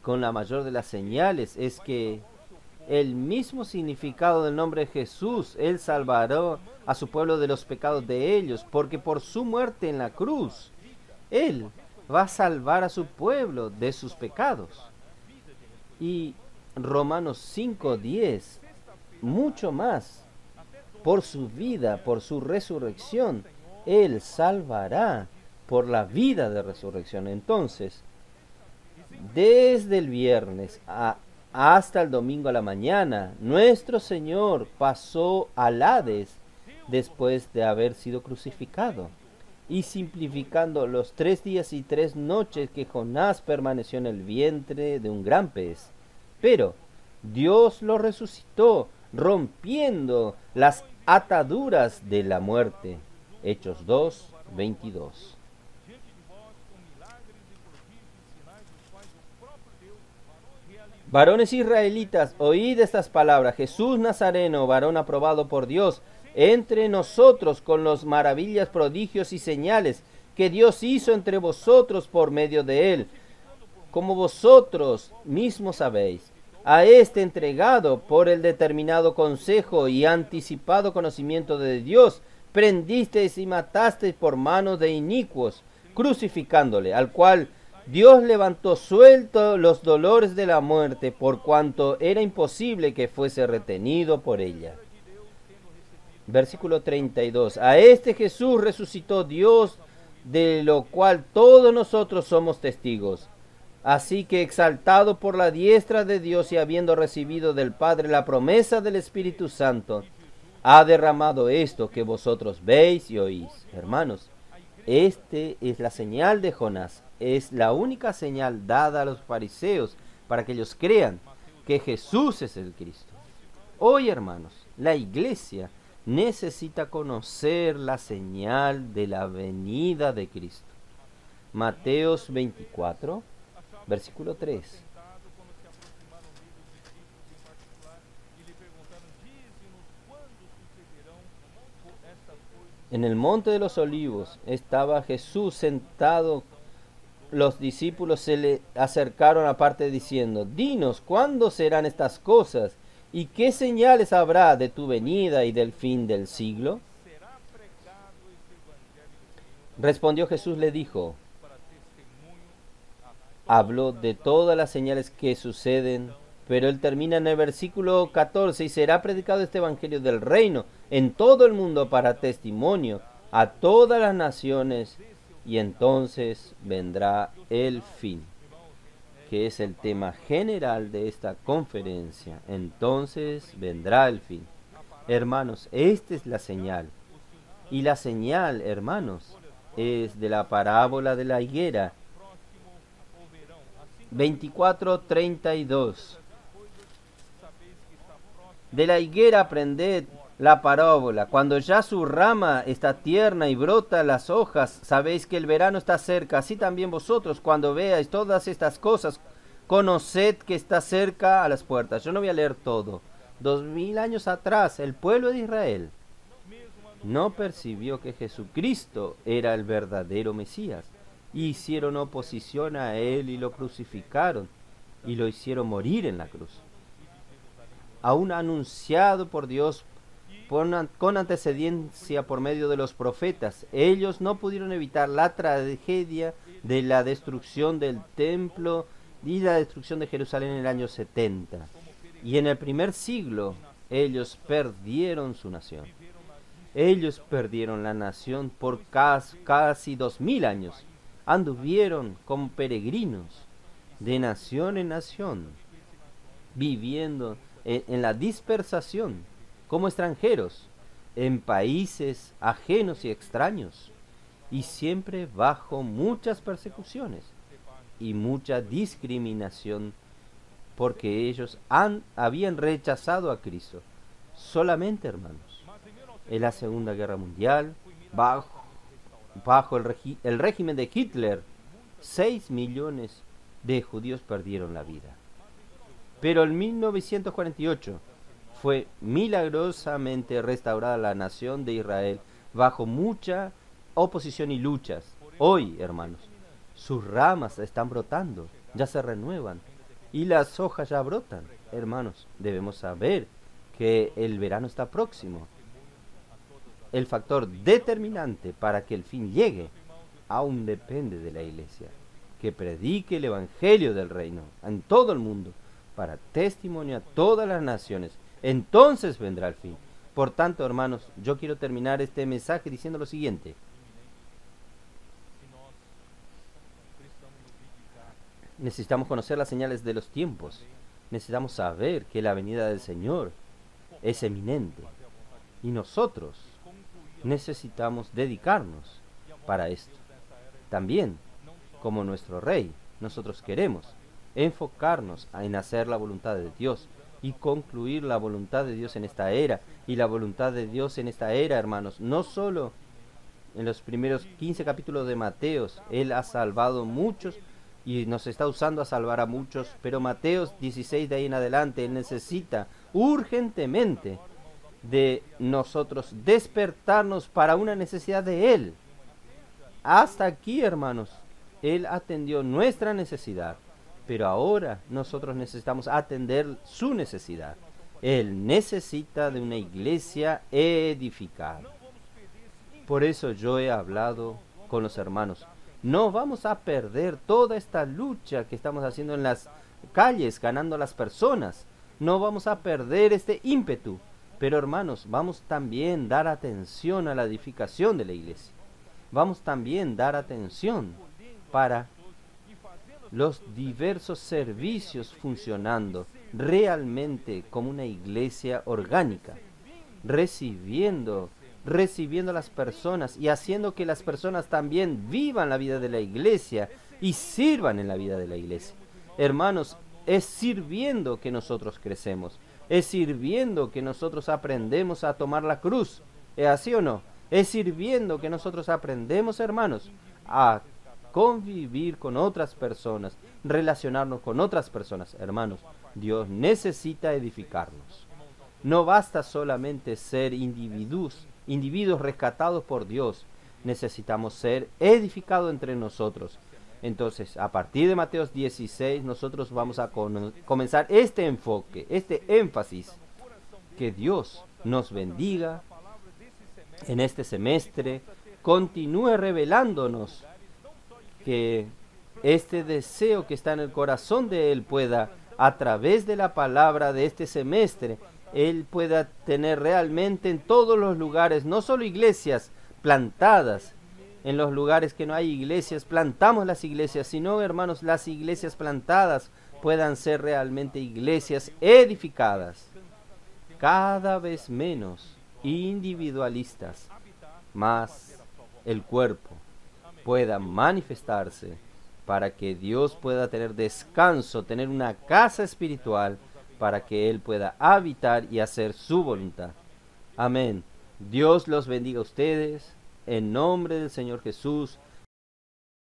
con la mayor de las señales, es que el mismo significado del nombre de Jesús, Él salvará a su pueblo de los pecados de ellos, porque por su muerte en la cruz, Él va a salvar a su pueblo de sus pecados. Y Romanos 5.10, mucho más, por su vida, por su resurrección, Él salvará por la vida de resurrección. Entonces, desde el viernes hasta el domingo a la mañana, nuestro Señor pasó al Hades después de haber sido crucificado. Y simplificando los tres días y tres noches que Jonás permaneció en el vientre de un gran pez. Pero Dios lo resucitó, rompiendo las ataduras de la muerte. Hechos 2, 22. Varones israelitas, oíd estas palabras. Jesús Nazareno, varón aprobado por Dios, entre nosotros con los maravillas, prodigios y señales que Dios hizo entre vosotros por medio de él, como vosotros mismos sabéis. A este entregado por el determinado consejo y anticipado conocimiento de Dios, prendisteis y matasteis por manos de inicuos, crucificándole, al cual Dios levantó suelto los dolores de la muerte, por cuanto era imposible que fuese retenido por ella. Versículo 32. A este Jesús resucitó Dios, de lo cual todos nosotros somos testigos. Así que exaltado por la diestra de Dios y habiendo recibido del Padre la promesa del Espíritu Santo, ha derramado esto que vosotros veis y oís. Hermanos, este es la señal de Jonás es la única señal dada a los fariseos para que ellos crean que Jesús es el Cristo. Hoy, hermanos, la iglesia necesita conocer la señal de la venida de Cristo. Mateos 24, versículo 3. En el monte de los olivos estaba Jesús sentado los discípulos se le acercaron aparte diciendo, Dinos, ¿cuándo serán estas cosas? ¿Y qué señales habrá de tu venida y del fin del siglo? Respondió Jesús, le dijo, habló de todas las señales que suceden, pero él termina en el versículo 14, y será predicado este Evangelio del reino en todo el mundo para testimonio a todas las naciones, y entonces vendrá el fin, que es el tema general de esta conferencia. Entonces vendrá el fin. Hermanos, esta es la señal. Y la señal, hermanos, es de la parábola de la higuera. 24:32. De la higuera aprended la parábola. Cuando ya su rama está tierna y brota las hojas, sabéis que el verano está cerca. Así también vosotros, cuando veáis todas estas cosas, conoced que está cerca a las puertas. Yo no voy a leer todo. Dos mil años atrás, el pueblo de Israel no percibió que Jesucristo era el verdadero Mesías. Hicieron oposición a él y lo crucificaron y lo hicieron morir en la cruz. Aún anunciado por Dios con antecedencia por medio de los profetas. Ellos no pudieron evitar la tragedia de la destrucción del templo y la destrucción de Jerusalén en el año 70. Y en el primer siglo ellos perdieron su nación. Ellos perdieron la nación por casi dos mil años. Anduvieron como peregrinos de nación en nación, viviendo en la dispersación como extranjeros en países ajenos y extraños, y siempre bajo muchas persecuciones y mucha discriminación, porque ellos han, habían rechazado a Cristo. Solamente, hermanos, en la Segunda Guerra Mundial, bajo, bajo el, el régimen de Hitler, 6 millones de judíos perdieron la vida. Pero en 1948, fue milagrosamente restaurada la nación de Israel bajo mucha oposición y luchas. Hoy, hermanos, sus ramas están brotando, ya se renuevan y las hojas ya brotan. Hermanos, debemos saber que el verano está próximo. El factor determinante para que el fin llegue aún depende de la iglesia, que predique el Evangelio del reino en todo el mundo para testimonio a todas las naciones. Entonces vendrá el fin. Por tanto, hermanos, yo quiero terminar este mensaje diciendo lo siguiente. Necesitamos conocer las señales de los tiempos. Necesitamos saber que la venida del Señor es eminente. Y nosotros necesitamos dedicarnos para esto. También, como nuestro Rey, nosotros queremos enfocarnos en hacer la voluntad de Dios y concluir la voluntad de Dios en esta era. Y la voluntad de Dios en esta era, hermanos, no solo en los primeros 15 capítulos de Mateos, Él ha salvado muchos y nos está usando a salvar a muchos, pero Mateos 16 de ahí en adelante, Él necesita urgentemente de nosotros despertarnos para una necesidad de Él. Hasta aquí, hermanos, Él atendió nuestra necesidad. Pero ahora nosotros necesitamos atender su necesidad. Él necesita de una iglesia edificada. Por eso yo he hablado con los hermanos. No vamos a perder toda esta lucha que estamos haciendo en las calles, ganando a las personas. No vamos a perder este ímpetu. Pero hermanos, vamos también dar atención a la edificación de la iglesia. Vamos también a dar atención para los diversos servicios funcionando realmente como una iglesia orgánica, recibiendo, recibiendo a las personas y haciendo que las personas también vivan la vida de la iglesia y sirvan en la vida de la iglesia. Hermanos, es sirviendo que nosotros crecemos, es sirviendo que nosotros aprendemos a tomar la cruz. ¿Es así o no? Es sirviendo que nosotros aprendemos, hermanos, a convivir con otras personas, relacionarnos con otras personas. Hermanos, Dios necesita edificarnos. No basta solamente ser individuos, individuos rescatados por Dios. Necesitamos ser edificados entre nosotros. Entonces, a partir de Mateos 16, nosotros vamos a comenzar este enfoque, este énfasis. Que Dios nos bendiga en este semestre, continúe revelándonos que este deseo que está en el corazón de Él pueda, a través de la palabra de este semestre, Él pueda tener realmente en todos los lugares, no solo iglesias plantadas, en los lugares que no hay iglesias, plantamos las iglesias, sino, hermanos, las iglesias plantadas puedan ser realmente iglesias edificadas, cada vez menos individualistas, más el cuerpo pueda manifestarse, para que Dios pueda tener descanso, tener una casa espiritual, para que Él pueda habitar y hacer su voluntad. Amén. Dios los bendiga a ustedes. En nombre del Señor Jesús.